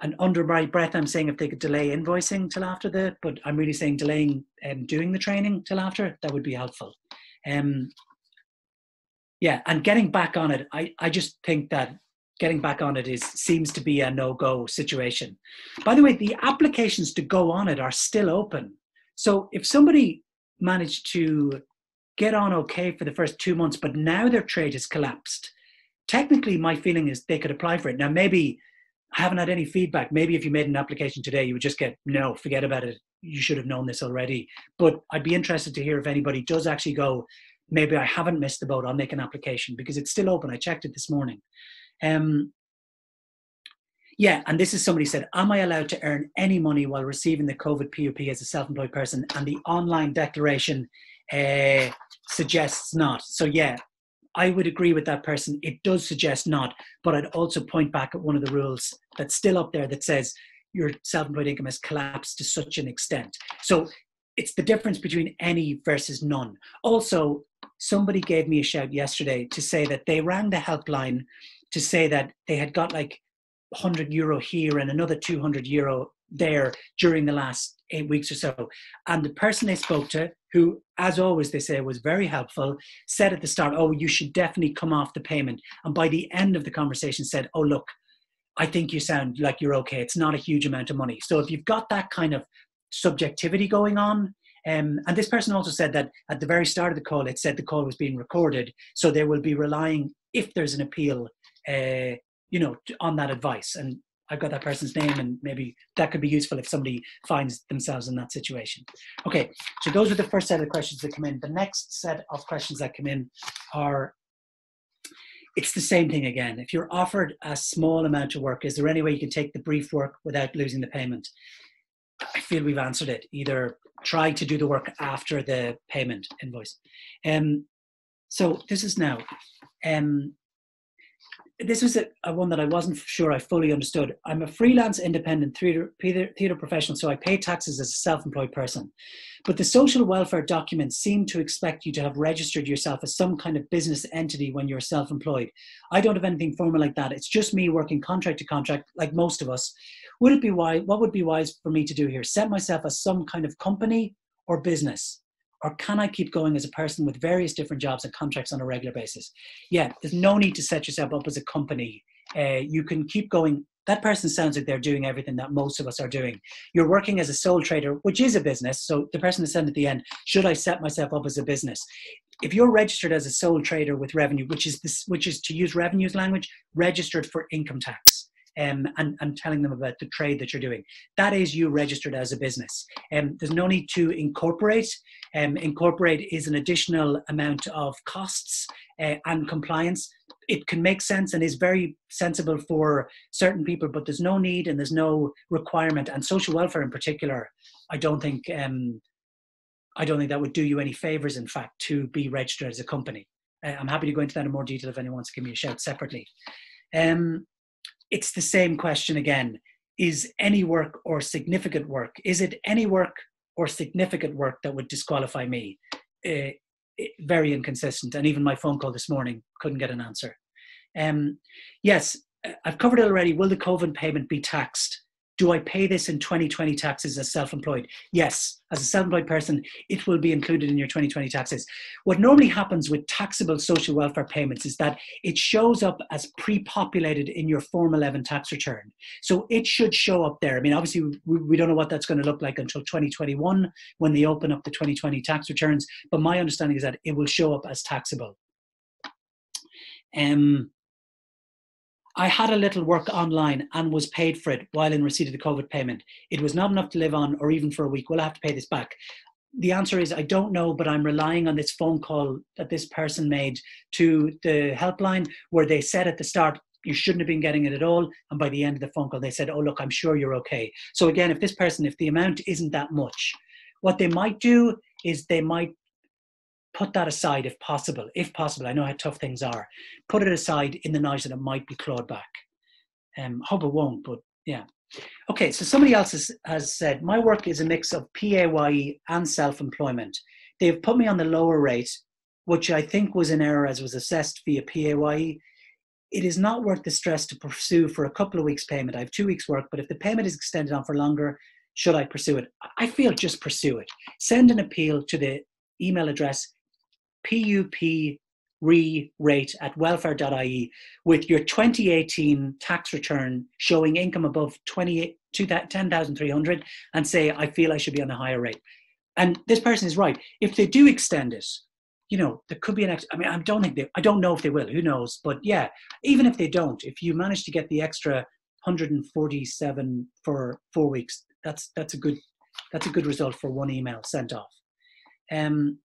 and under my breath i'm saying if they could delay invoicing till after the but i'm really saying delaying um, doing the training till after that would be helpful. Um yeah and getting back on it i i just think that getting back on it is seems to be a no-go situation. By the way, the applications to go on it are still open. So if somebody managed to get on okay for the first two months, but now their trade has collapsed, technically my feeling is they could apply for it. Now maybe I haven't had any feedback. Maybe if you made an application today, you would just get no, forget about it. You should have known this already. But I'd be interested to hear if anybody does actually go, maybe I haven't missed the boat. I'll make an application because it's still open. I checked it this morning. Um, yeah, and this is somebody said, Am I allowed to earn any money while receiving the COVID PUP as a self employed person? And the online declaration uh, suggests not. So, yeah, I would agree with that person. It does suggest not, but I'd also point back at one of the rules that's still up there that says your self employed income has collapsed to such an extent. So, it's the difference between any versus none. Also, somebody gave me a shout yesterday to say that they rang the helpline to say that they had got like 100 euro here and another 200 euro there during the last eight weeks or so. And the person they spoke to, who, as always, they say was very helpful, said at the start, Oh, you should definitely come off the payment. And by the end of the conversation, said, Oh, look, I think you sound like you're okay. It's not a huge amount of money. So if you've got that kind of subjectivity going on, um, and this person also said that at the very start of the call, it said the call was being recorded. So they will be relying, if there's an appeal, uh, you know, on that advice. And I've got that person's name, and maybe that could be useful if somebody finds themselves in that situation. Okay, so those are the first set of questions that come in. The next set of questions that come in are it's the same thing again. If you're offered a small amount of work, is there any way you can take the brief work without losing the payment? I feel we've answered it. Either try to do the work after the payment invoice. Um, so this is now. Um, this was a, a, one that I wasn't sure I fully understood. I'm a freelance independent theatre, theatre professional, so I pay taxes as a self employed person. But the social welfare documents seem to expect you to have registered yourself as some kind of business entity when you're self employed. I don't have anything formal like that. It's just me working contract to contract, like most of us. Would it be wise? What would be wise for me to do here? Set myself as some kind of company or business? Or can I keep going as a person with various different jobs and contracts on a regular basis? Yeah, there's no need to set yourself up as a company. Uh, you can keep going. That person sounds like they're doing everything that most of us are doing. You're working as a sole trader, which is a business. So the person that said at the end, should I set myself up as a business? If you're registered as a sole trader with revenue, which is this, which is to use revenues language, registered for income tax um, and, and telling them about the trade that you're doing. That is you registered as a business. Um, there's no need to incorporate. Um, incorporate is an additional amount of costs uh, and compliance. It can make sense and is very sensible for certain people, but there's no need and there's no requirement. And social welfare in particular, I don't think um, I don't think that would do you any favors. In fact, to be registered as a company. Uh, I'm happy to go into that in more detail if anyone wants to give me a shout separately. Um, it's the same question again. Is any work or significant work, is it any work or significant work that would disqualify me? Uh, very inconsistent. And even my phone call this morning couldn't get an answer. Um, yes, I've covered it already. Will the COVID payment be taxed? Do I pay this in 2020 taxes as self employed? Yes, as a self employed person, it will be included in your 2020 taxes. What normally happens with taxable social welfare payments is that it shows up as pre populated in your Form 11 tax return. So it should show up there. I mean, obviously, we, we don't know what that's going to look like until 2021 when they open up the 2020 tax returns, but my understanding is that it will show up as taxable. Um, I had a little work online and was paid for it while in receipt of the COVID payment. It was not enough to live on or even for a week. Will I have to pay this back? The answer is I don't know, but I'm relying on this phone call that this person made to the helpline where they said at the start, you shouldn't have been getting it at all. And by the end of the phone call, they said, oh, look, I'm sure you're okay. So again, if this person, if the amount isn't that much, what they might do is they might put that aside if possible. If possible, I know how tough things are. Put it aside in the knowledge that it might be clawed back. Um, hope it won't, but yeah. Okay, so somebody else has, has said, my work is a mix of PAYE and self-employment. They've put me on the lower rate, which I think was an error as was assessed via PAYE. It is not worth the stress to pursue for a couple of weeks payment. I have two weeks work, but if the payment is extended on for longer, should I pursue it? I feel just pursue it. Send an appeal to the email address PUP re-rate at welfare.ie with your 2018 tax return showing income above 10,300 and say, I feel I should be on a higher rate. And this person is right. If they do extend it, you know, there could be an extra, I mean, I don't think they, I don't know if they will, who knows? But yeah, even if they don't, if you manage to get the extra 147 for four weeks, that's, that's a good, that's a good result for one email sent off. Um,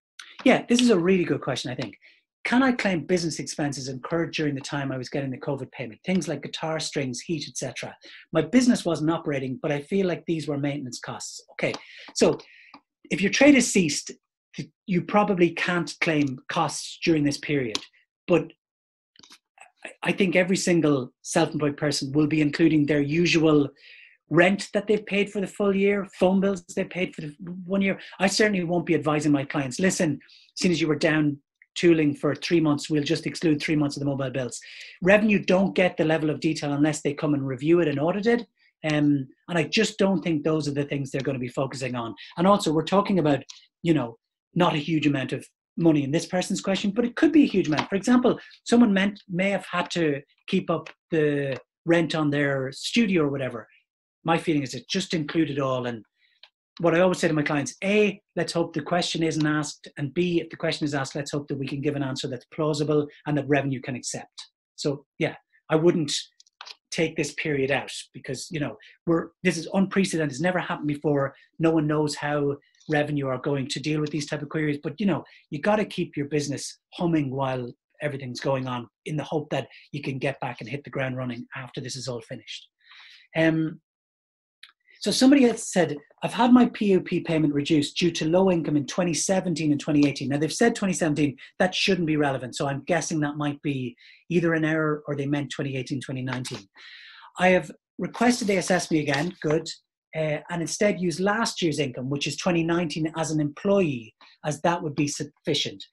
Yeah, this is a really good question, I think. Can I claim business expenses incurred during the time I was getting the COVID payment? Things like guitar strings, heat, etc. My business wasn't operating, but I feel like these were maintenance costs. Okay, so if your trade has ceased, you probably can't claim costs during this period. But I think every single self employed person will be including their usual rent that they've paid for the full year, phone bills they paid for the one year. I certainly won't be advising my clients listen, seeing as you were down tooling for three months, we'll just exclude three months of the mobile bills. Revenue don't get the level of detail unless they come and review it and audit it. Um, and I just don't think those are the things they're going to be focusing on. And also, we're talking about, you know, not a huge amount of money in this person's question, but it could be a huge amount. For example, someone meant, may have had to keep up the rent on their studio or whatever. My feeling is it just included all. And what I always say to my clients, A, let's hope the question isn't asked. And B, if the question is asked, let's hope that we can give an answer that's plausible and that revenue can accept. So yeah, I wouldn't take this period out because you know we're this is unprecedented it's never happened before no one knows how revenue are going to deal with these type of queries but you know you got to keep your business humming while everything's going on in the hope that you can get back and hit the ground running after this is all finished um, so somebody else said, I've had my PUP payment reduced due to low income in 2017 and 2018. Now they've said 2017, that shouldn't be relevant. So I'm guessing that might be either an error or they meant 2018, 2019. I have requested they assess me again, good, uh, and instead use last year's income, which is 2019, as an employee, as that would be sufficient.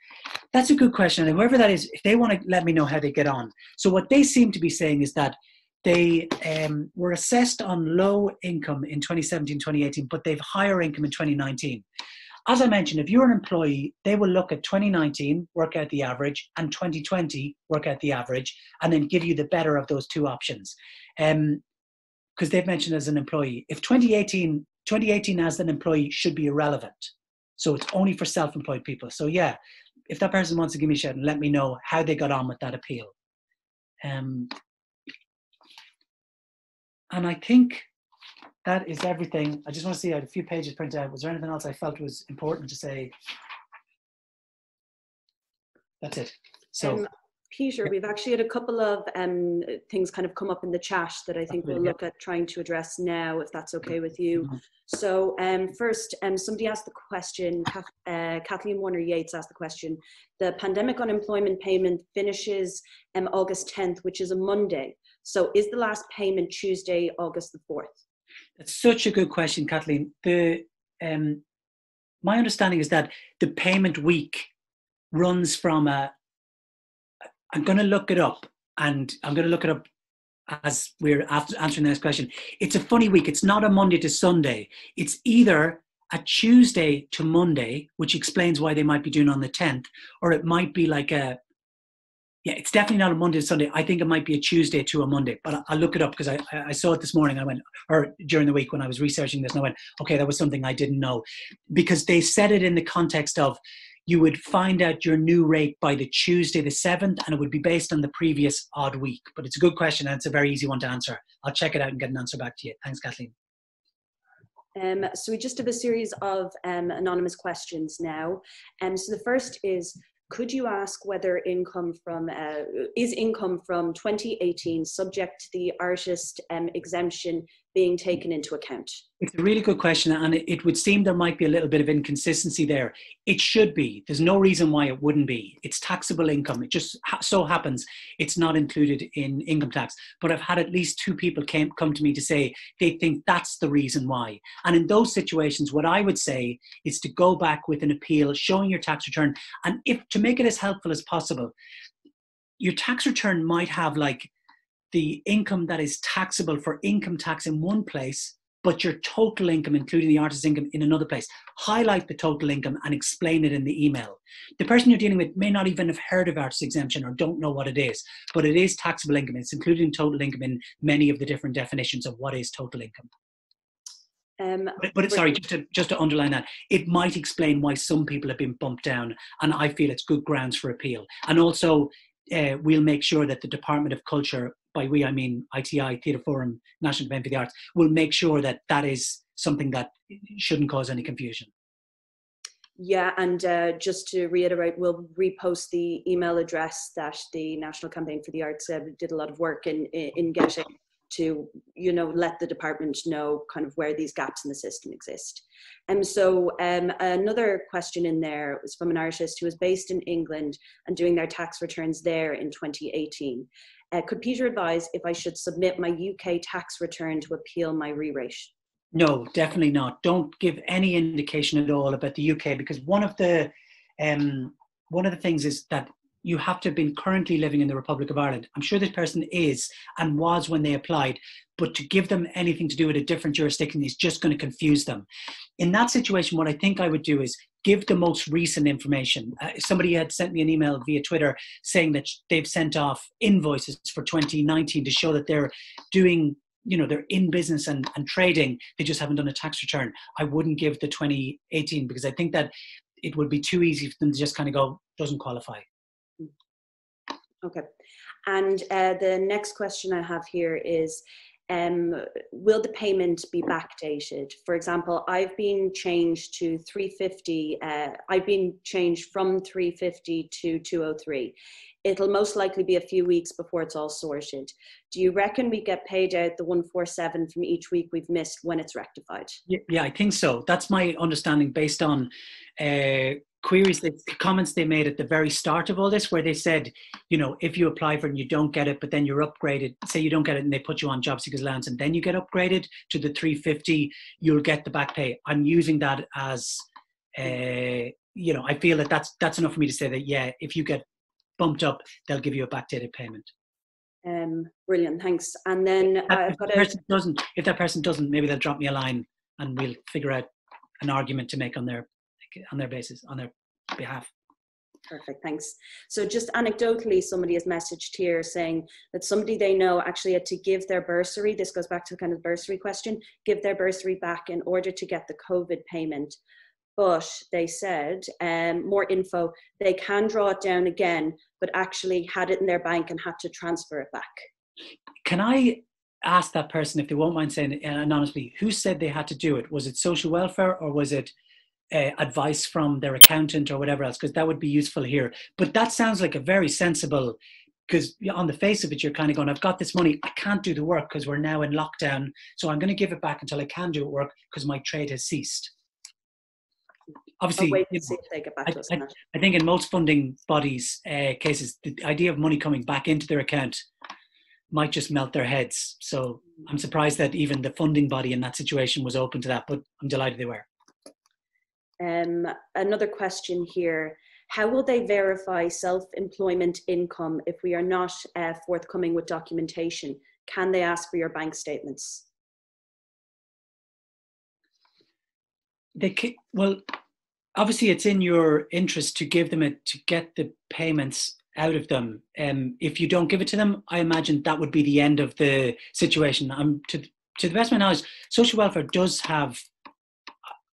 That's a good question. And whoever that is, if they want to let me know how they get on. So what they seem to be saying is that they um, were assessed on low income in 2017, 2018, but they've higher income in 2019. As I mentioned, if you're an employee, they will look at 2019, work out the average, and 2020, work out the average, and then give you the better of those two options. Because um, they've mentioned as an employee, if 2018, 2018 as an employee should be irrelevant. So it's only for self employed people. So, yeah, if that person wants to give me a shout and let me know how they got on with that appeal. Um, and I think that is everything. I just want to see I had a few pages printed out. Was there anything else I felt was important to say? That's it. So, um, Peter, we've actually had a couple of um, things kind of come up in the chat that I think we'll look at trying to address now, if that's okay with you. Mm-hmm. So, um, first, um, somebody asked the question, uh, Kathleen Warner Yates asked the question the pandemic unemployment payment finishes um, August 10th, which is a Monday. So is the last payment Tuesday, August the 4th? That's such a good question, Kathleen. The um, my understanding is that the payment week runs from a. I'm going to look it up, and I'm going to look it up as we're after answering this question. It's a funny week. It's not a Monday to Sunday. It's either a Tuesday to Monday, which explains why they might be doing on the 10th, or it might be like a yeah, it's definitely not a Monday to Sunday. I think it might be a Tuesday to a Monday, but I'll look it up because I, I saw it this morning. I went, or during the week when I was researching this, and I went, okay, that was something I didn't know. Because they said it in the context of you would find out your new rate by the Tuesday the 7th, and it would be based on the previous odd week. But it's a good question, and it's a very easy one to answer. I'll check it out and get an answer back to you. Thanks, Kathleen. Um, so we just have a series of um, anonymous questions now. Um, so the first is, could you ask whether income from uh, is income from 2018 subject to the artist um, exemption being taken into account? It's a really good question, and it would seem there might be a little bit of inconsistency there. It should be. There's no reason why it wouldn't be. It's taxable income. It just so happens it's not included in income tax. But I've had at least two people came, come to me to say they think that's the reason why. And in those situations, what I would say is to go back with an appeal, showing your tax return, and if to make it as helpful as possible, your tax return might have like the income that is taxable for income tax in one place, but your total income, including the artist's income, in another place. Highlight the total income and explain it in the email. The person you're dealing with may not even have heard of artist exemption or don't know what it is, but it is taxable income. It's included in total income in many of the different definitions of what is total income. Um, but, but sorry, just to, just to underline that, it might explain why some people have been bumped down, and I feel it's good grounds for appeal. And also, uh, we'll make sure that the Department of Culture by we I mean ITI, Theatre Forum, National Event for the Arts, will make sure that that is something that shouldn't cause any confusion. Yeah, and uh, just to reiterate, we'll repost the email address that the National Campaign for the Arts uh, did a lot of work in, in getting to, you know, let the department know kind of where these gaps in the system exist. And um, so um, another question in there was from an artist who was based in England and doing their tax returns there in 2018. Uh, could Peter advise if I should submit my UK tax return to appeal my re-rate? No, definitely not. Don't give any indication at all about the UK because one of the um, one of the things is that you have to have been currently living in the Republic of Ireland. I'm sure this person is and was when they applied, but to give them anything to do with a different jurisdiction is just going to confuse them. In that situation, what I think I would do is give the most recent information. Uh, somebody had sent me an email via Twitter saying that they've sent off invoices for 2019 to show that they're doing you know they're in business and, and trading they just haven't done a tax return i wouldn't give the 2018 because i think that it would be too easy for them to just kind of go doesn't qualify okay and uh, the next question i have here is um, will the payment be backdated? For example, I've been changed to 350. Uh, I've been changed from 350 to 203 it'll most likely be a few weeks before it's all sorted. Do you reckon we get paid out the 147 from each week we've missed when it's rectified? Yeah, I think so. That's my understanding based on uh, queries, the comments they made at the very start of all this, where they said, you know, if you apply for it and you don't get it, but then you're upgraded, say you don't get it and they put you on job seekers allowance and then you get upgraded to the 350, you'll get the back pay. I'm using that as, uh, you know, I feel that that's that's enough for me to say that yeah, if you get bumped up, they'll give you a backdated payment. Um, brilliant, thanks. And then if that, if person doesn't, if that person doesn't, maybe they'll drop me a line and we'll figure out an argument to make on their on their basis on their behalf. Perfect, thanks. So just anecdotally, somebody has messaged here saying that somebody they know actually had to give their bursary, this goes back to the kind of bursary question, give their bursary back in order to get the COVID payment but they said um, more info they can draw it down again but actually had it in their bank and had to transfer it back can i ask that person if they won't mind saying anonymously who said they had to do it was it social welfare or was it uh, advice from their accountant or whatever else because that would be useful here but that sounds like a very sensible because on the face of it you're kind of going i've got this money i can't do the work because we're now in lockdown so i'm going to give it back until i can do work because my trade has ceased obviously, wait and see if they get back to us I, I, think in most funding bodies uh, cases, the idea of money coming back into their account might just melt their heads. So I'm surprised that even the funding body in that situation was open to that, but I'm delighted they were. Um, another question here. How will they verify self-employment income if we are not uh, forthcoming with documentation? Can they ask for your bank statements? They well, obviously it's in your interest to give them it to get the payments out of them. Um, if you don't give it to them, I imagine that would be the end of the situation. I'm to to the best of my knowledge, social welfare does have.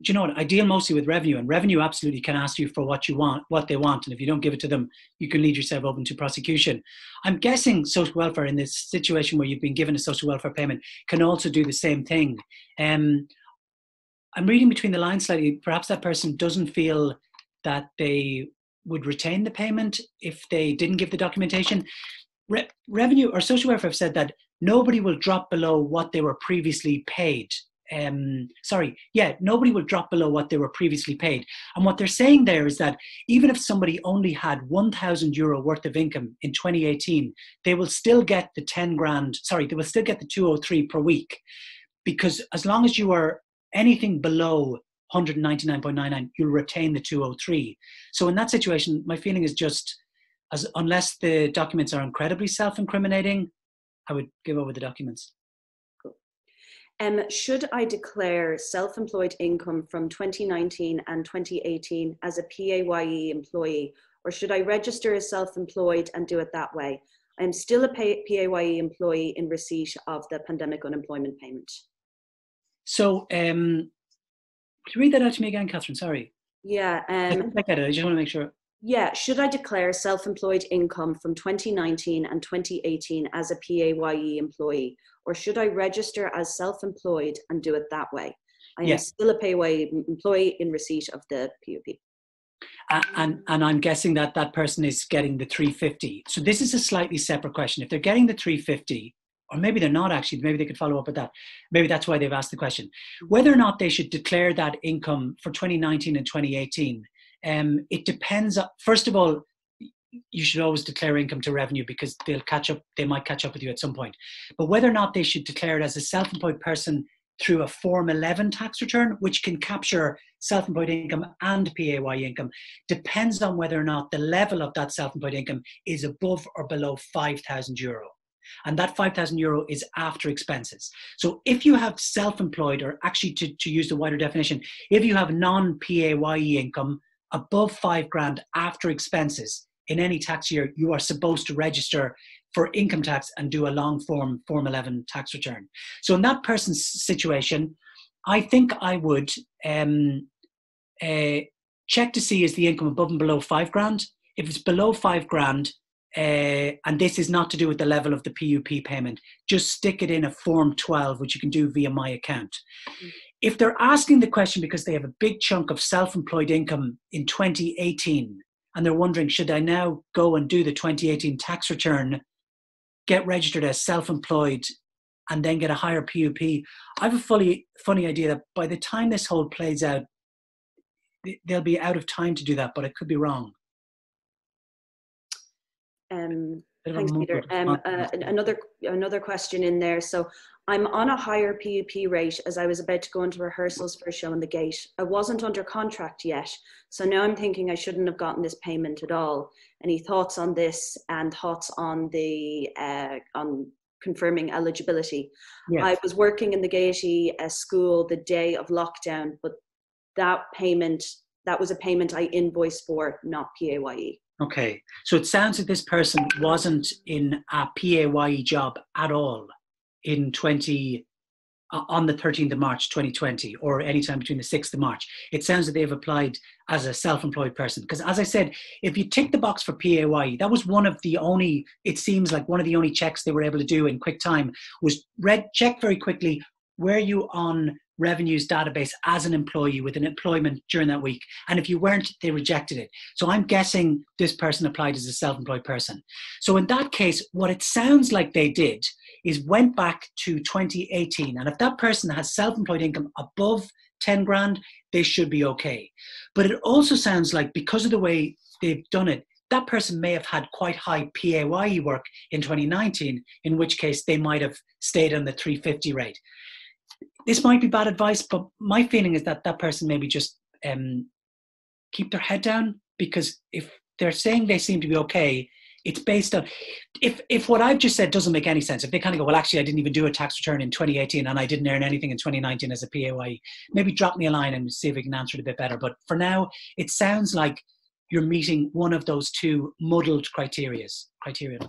You know what? I deal mostly with revenue, and revenue absolutely can ask you for what you want, what they want, and if you don't give it to them, you can lead yourself open to prosecution. I'm guessing social welfare in this situation where you've been given a social welfare payment can also do the same thing. Um, I'm reading between the lines slightly. Perhaps that person doesn't feel that they would retain the payment if they didn't give the documentation. Re- revenue or social welfare have said that nobody will drop below what they were previously paid. Um, sorry, yeah, nobody will drop below what they were previously paid. And what they're saying there is that even if somebody only had 1,000 euro worth of income in 2018, they will still get the 10 grand, sorry, they will still get the 203 per week. Because as long as you are anything below 199.99 you'll retain the 203 so in that situation my feeling is just as unless the documents are incredibly self-incriminating i would give over the documents. Um, should i declare self-employed income from 2019 and 2018 as a paye employee or should i register as self-employed and do it that way i'm still a paye employee in receipt of the pandemic unemployment payment so, um, could you read that out to me again, Catherine? Sorry. Yeah. Um, I, I just want to make sure. Yeah, should I declare self employed income from 2019 and 2018 as a PAYE employee, or should I register as self employed and do it that way? I am still a PAYE employee in receipt of the PUP. and and I'm guessing that that person is getting the 350. So this is a slightly separate question. If they're getting the 350, or maybe they're not actually, maybe they could follow up with that. Maybe that's why they've asked the question. Whether or not they should declare that income for 2019 and 2018, um, it depends. First of all, you should always declare income to revenue because they'll catch up. They might catch up with you at some point. But whether or not they should declare it as a self-employed person through a Form 11 tax return, which can capture self employed income and PAYE income, depends on whether or not the level of that self employed income is above or below 5,000 euro. And that 5,000 euro is after expenses. So if you have self employed, or actually to, to use the wider definition, if you have non PAYE income above five grand after expenses in any tax year, you are supposed to register for income tax and do a long form Form 11 tax return. So in that person's situation, I think I would um, uh, check to see is the income above and below five grand. If it's below five grand, uh, and this is not to do with the level of the PUP payment, just stick it in a Form 12, which you can do via my account. Mm-hmm. If they're asking the question because they have a big chunk of self employed income in 2018, and they're wondering, should I now go and do the 2018 tax return get registered as self-employed and then get a higher PUP. I have a funny, funny idea that by the time this whole plays out, they'll be out of time to do that, but I could be wrong. Um, thanks, Peter. Um, uh, another another question in there. So I'm on a higher PUP rate as I was about to go into rehearsals for a show in the Gate. I wasn't under contract yet, so now I'm thinking I shouldn't have gotten this payment at all. Any thoughts on this and thoughts on the uh, on confirming eligibility? Yes. I was working in the Gaiety uh, school the day of lockdown, but that payment that was a payment I invoiced for, not PAYE. Okay, so it sounds like this person wasn't in a PAYE job at all in 20 uh, on the 13th of March 2020 or anytime between the 6th of March. It sounds that they've applied as a self-employed person because as I said, if you tick the box for PAYE, that was one of the only it seems like one of the only checks they were able to do in quick time was read check very quickly were you on revenues database as an employee with an employment during that week. And if you weren't, they rejected it. So I'm guessing this person applied as a self employed person. So in that case, what it sounds like they did is went back to 2018. And if that person has self employed income above 10 grand, they should be okay. But it also sounds like because of the way they've done it, that person may have had quite high PAYE work in 2019, in which case they might have stayed on the 350 rate this might be bad advice, but my feeling is that that person maybe just um, keep their head down because if they're saying they seem to be okay, it's based on if if what I've just said doesn't make any sense. If they kind of go, well, actually, I didn't even do a tax return in 2018 and I didn't earn anything in 2019 as a PAYE, maybe drop me a line and see if we can answer it a bit better. But for now, it sounds like you're meeting one of those two muddled criterias criteria.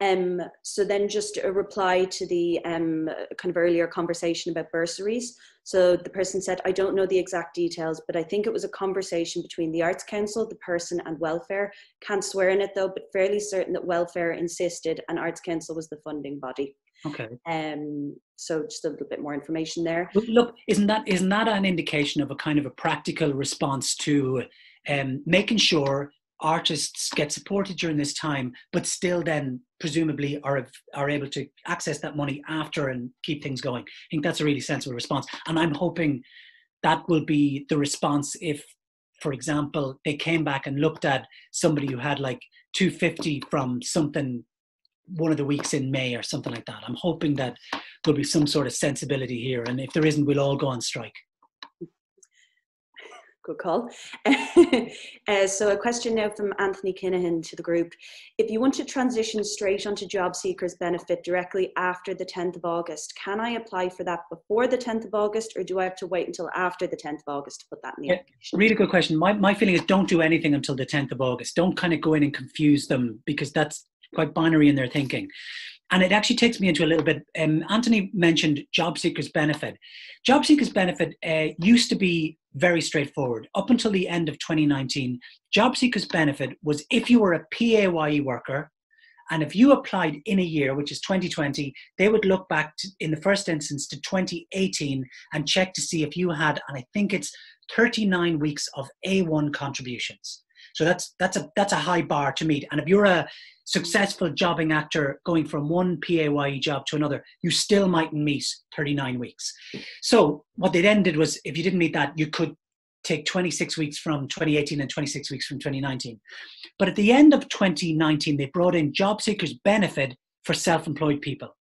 Um, so then just a reply to the um, kind of earlier conversation about bursaries. So the person said, I don't know the exact details, but I think it was a conversation between the Arts Council, the person and welfare. Can't swear in it though, but fairly certain that welfare insisted and Arts Council was the funding body. Okay. Um, so just a little bit more information there. Look, isn't that isn't that an indication of a kind of a practical response to um, making sure artists get supported during this time, but still then presumably are are able to access that money after and keep things going. I think that's a really sensible response, and I'm hoping that will be the response if, for example, they came back and looked at somebody who had like 250 from something one of the weeks in May or something like that. I'm hoping that there'll be some sort of sensibility here, and if there isn't, we'll all go on strike good call. uh, so a question now from Anthony Kinahan to the group. If you want to transition straight onto job seekers benefit directly after the 10th of August, can I apply for that before the 10th of August or do I have to wait until after the 10th of August to put that in the yeah, Really good question. My, my feeling is don't do anything until the 10th of August. Don't kind of go in and confuse them because that's quite binary in their thinking. And it actually takes me into a little bit. Um, Anthony mentioned job seekers benefit. Job seekers benefit uh, used to be very straightforward. Up until the end of 2019, job seekers benefit was if you were a PAYE worker And if you applied in a year, which is 2020, they would look back to, in the first instance to 2018 and check to see if you had, and I think it's 39 weeks of A1 contributions. So that's that's a that's a high bar to meet. And if you're a successful jobbing actor going from one PAYE job to another, you still mightn't meet 39 weeks. So what they then did was if you didn't meet that, you could take 26 weeks from 2018 and 26 weeks from 2019. But at the end of 2019, they brought in job seekers benefit for self-employed people.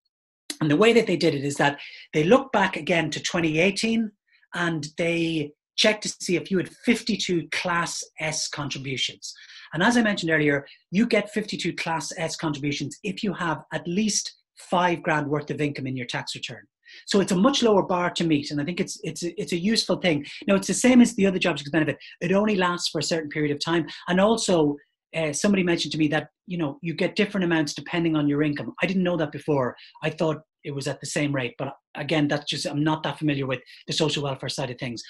And the way that they did it is that they looked back again to 2018 and they checked to see if you had 52 class S contributions. And as I mentioned earlier, you get 52 class S contributions if you have at least five grand worth of income in your tax return. So it's a much lower bar to meet, and I think it's it's it's a useful thing. Now it's the same as the other jobs benefit; it only lasts for a certain period of time, and also uh, somebody mentioned to me that you know you get different amounts depending on your income. I didn't know that before. I thought it was at the same rate. But again, that's just, I'm not that familiar with the social welfare side of things.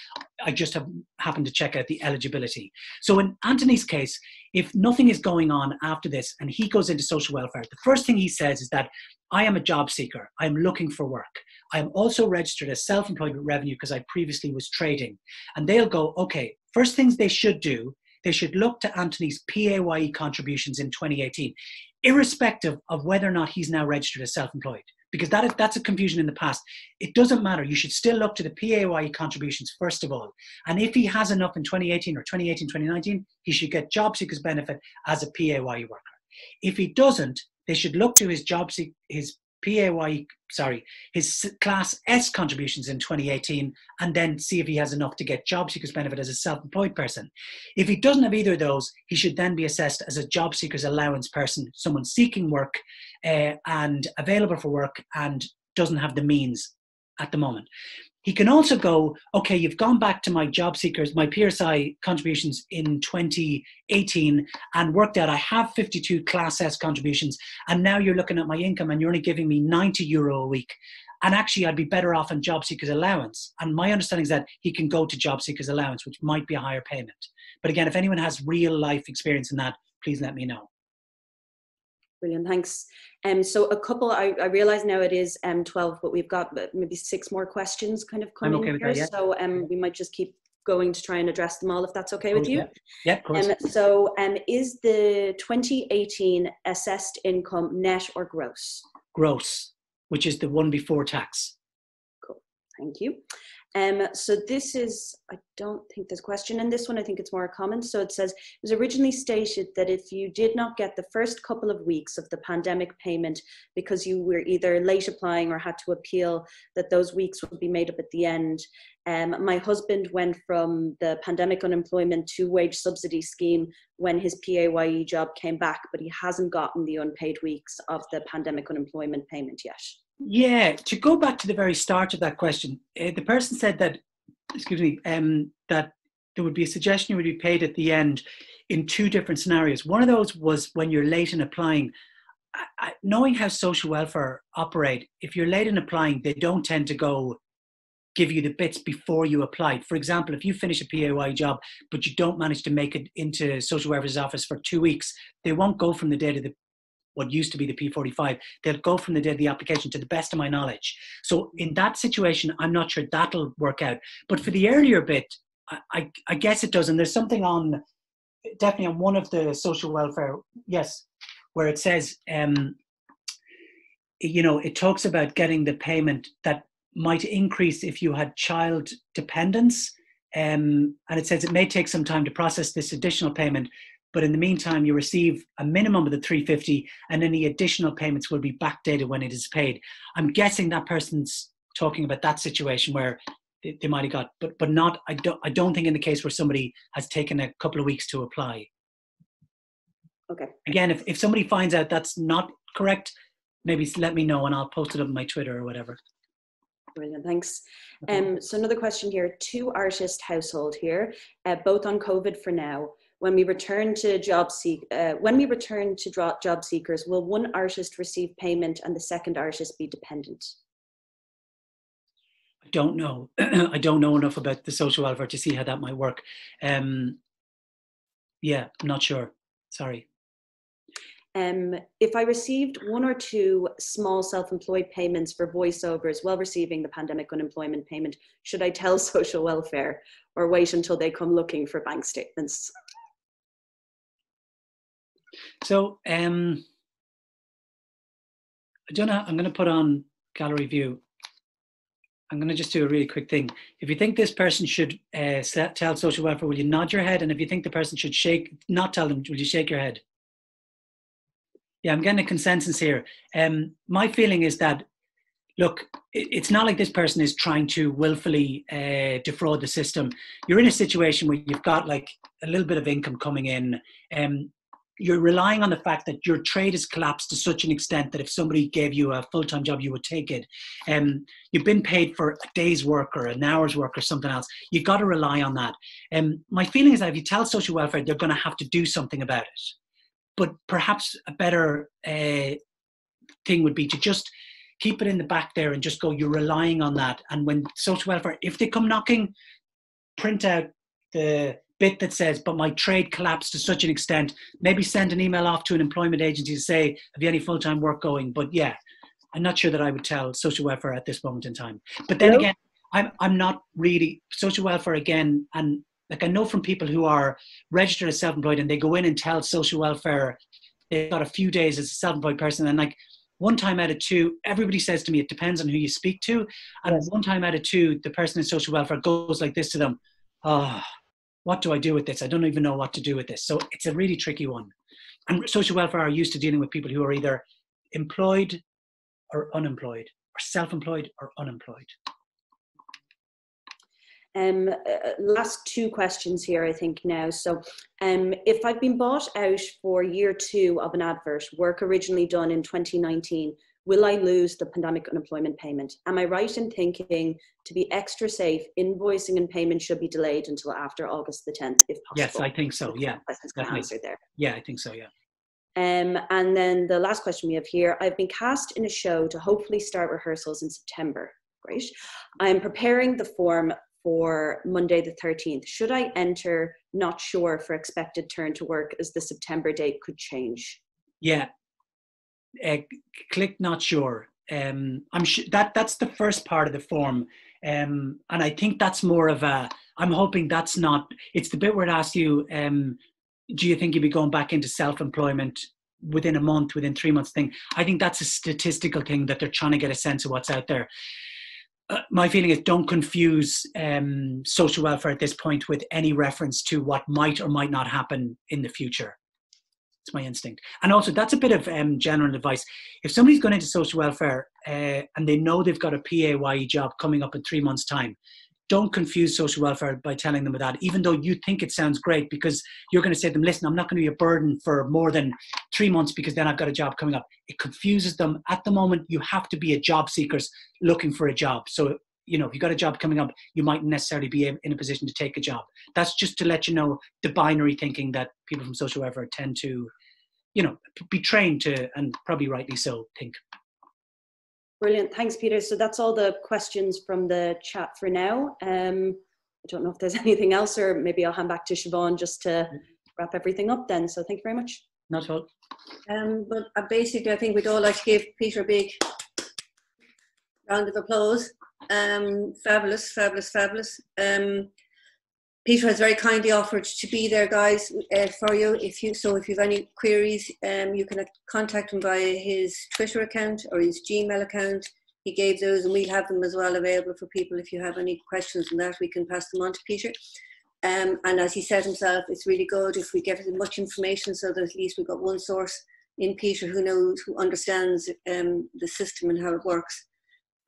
I just have happened to check out the eligibility. So in Anthony's case, if nothing is going on after this and he goes into social welfare, the first thing he says is that I am a job seeker. I'm looking for work. I am also registered as self employed with revenue because I previously was trading. And they'll go, okay, first things they should do they should look to Anthony's PAYE contributions in 2018, irrespective of whether or not he's now registered as self employed because that is that's a confusion in the past. It doesn't matter. You should still look to the PAYE contributions first of all. And if he has enough in 2018 or 2018, 2019, he should get job seekers benefit as a PAYE worker. If he doesn't, they should look to his job his PAYE, sorry, his class S contributions in 2018 and then see if he has enough to get job seekers benefit as a self-employed person. If he doesn't have either of those, he should then be assessed as a job seekers allowance person, someone seeking work uh, and available for work and doesn't have the means at the moment. He can also go, okay, you've gone back to my job seekers, my PRSI contributions in 2018 and worked out I have 52 class S contributions. And now you're looking at my income and you're only giving me 90 euro a week. And actually, I'd be better off on job seekers allowance. And my understanding is that he can go to job seekers allowance, which might be a higher payment. But again, if anyone has real life experience in that, please let me know. Brilliant, thanks. Um, so a couple, I, I realize now it is um, 12, but we've got maybe six more questions kind of coming okay here. That, yeah. So um, we might just keep going to try and address them all if that's okay with you. Yeah, yeah of course. Um, so um, is the 2018 assessed income net or gross? Gross, which is the one before tax. Cool, thank you. Um, so this is, I don't think there's a question in this one. I think it's more a comment. So it says, it was originally stated that if you did not get the first couple of weeks of the pandemic payment because you were either late applying or had to appeal, that those weeks would be made up at the end. Um, my husband went from the pandemic unemployment to wage subsidy scheme when his PAYE job came back, but he hasn't gotten the unpaid weeks of the pandemic unemployment payment yet. Yeah, to go back to the very start of that question, uh, the person said that, excuse me, um, that there would be a suggestion you would be paid at the end in two different scenarios. One of those was when you're late in applying. I, I, knowing how social welfare operate, if you're late in applying, they don't tend to go give you the bits before you applied. For example, if you finish a PAY job but you don't manage to make it into social welfare's office for two weeks, they won't go from the date of the what used to be the P45, they'll go from the day of the application to the best of my knowledge. So in that situation, I'm not sure that'll work out. But for the earlier bit, I, I, I guess it does. And there's something on, definitely on one of the social welfare, yes, where it says, um, you know, it talks about getting the payment that might increase if you had child dependence. Um, and it says it may take some time to process this additional payment, but in the meantime, you receive a minimum of the 350 and any additional payments will be backdated when it is paid. I'm guessing that person's talking about that situation where they, they might have got, but, but not, I don't, I don't think in the case where somebody has taken a couple of weeks to apply. Okay. Again, if, if somebody finds out that's not correct, maybe let me know and I'll post it up on my Twitter or whatever. Brilliant, thanks. Um, so another question here, two artist household here, uh, both on COVID for now when we return to job seek uh, when we return to job seekers will one artist receive payment and the second artist be dependent? I don't know. I don't know enough about the social welfare to see how that might work. Um yeah i'm not sure. Sorry. Um, if I received one or two small self-employed payments for voiceovers while receiving the pandemic unemployment payment, should I tell social welfare or wait until they come looking for bank statements? So, um, Jonah, I'm going to put on gallery view. I'm going to just do a really quick thing. If you think this person should uh, tell social welfare, will you nod your head? And if you think the person should shake, not tell them, will you shake your head? Yeah, I'm getting a consensus here. Um, my feeling is that, look, it's not like this person is trying to willfully uh, defraud the system. You're in a situation where you've got like a little bit of income coming in. Um, you're relying on the fact that your trade has collapsed to such an extent that if somebody gave you a full-time job you would take it. Um, you've been paid for a day's work or an hour's work or something else. You've got to rely on that. Um, my feeling is that if you tell social welfare they're going to have to do something about it. But perhaps a better uh, thing would be to just keep it in the back there and just go you're relying on that. And when social welfare if they come knocking print out the bit that says, but my trade collapsed to such an extent, maybe send an email off to an employment agency to say, have you any full time work going? But yeah, I'm not sure that I would tell social welfare at this moment in time. But then again, I'm, I'm not really, social welfare again, and like I know from people who are registered as self employed and they go in and tell social welfare they've got a few days as a self employed person, and like, one time out of two, everybody says to me, it depends on who you speak to. And yes. one time out of two, the person in social welfare goes like this to them, oh, what do I do with this? I don't even know what to do with this. So it's a really tricky one. And social welfare are used to dealing with people who are either employed or unemployed, or self employed or unemployed. Um, uh, last two questions here, I think now. So, um, if I've been bought out for year two of an advert, work originally done in 2019, will I lose the pandemic unemployment payment? Am I right in thinking to be extra safe, invoicing and payment should be delayed until after August the 10th, if possible? Yes, I think so. Yeah. Answered there. Yeah, I think so. Yeah. Um, and then the last question we have here I've been cast in a show to hopefully start rehearsals in September. Great. I'm preparing the form for Monday the 13th. Should I enter not sure for expected turn to work as the September date could change? Yeah, uh, click not sure. Um, I'm sure that that's the first part of the form, um, and I think that's more of a. I'm hoping that's not. It's the bit where it asks you, um, do you think you'd be going back into self-employment within a month, within three months? Thing. I think that's a statistical thing that they're trying to get a sense of what's out there. Uh, my feeling is don't confuse um, social welfare at this point with any reference to what might or might not happen in the future. It's my instinct. And also, that's a bit of um, general advice. If somebody's going into social welfare uh, and they know they've got a PAYE job coming up in three months' time, don't confuse social welfare by telling them that, even though you think it sounds great, because you're going to say to them, listen, I'm not going to be a burden for more than three months because then I've got a job coming up. It confuses them. At the moment, you have to be a job seekers looking for a job. So you know, if you got a job coming up, you might necessarily be in a position to take a job. That's just to let you know the binary thinking that people from social welfare tend to, you know, be trained to, and probably rightly so, think. Brilliant. Thanks, Peter. So that's all the questions from the chat for now. Um, I don't know if there's anything else, or maybe I'll hand back to Siobhan just to wrap everything up then. So thank you very much. Not at all. Um, but uh, basically, I think we'd all like to give Peter a big round of applause. Um, fabulous, fabulous, fabulous. Um, Peter has very kindly offered to be there, guys, uh, for you. If you so, if you have any queries, um, you can contact him via his Twitter account or his Gmail account. He gave those, and we'll have them as well available for people. If you have any questions on that, we can pass them on to Peter. Um, and as he said himself, it's really good if we give him much information, so that at least we've got one source in Peter who knows, who understands um, the system and how it works.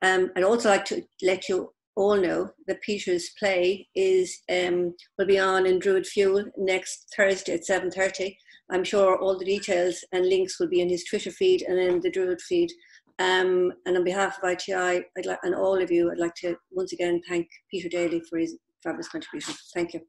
Um, I'd also like to let you all know that Peter's play is um, will be on in Druid Fuel next Thursday at 7.30. I'm sure all the details and links will be in his Twitter feed and in the Druid feed. Um, and on behalf of ITI I'd like, and all of you, I'd like to once again thank Peter Daly for his fabulous contribution. Thank you.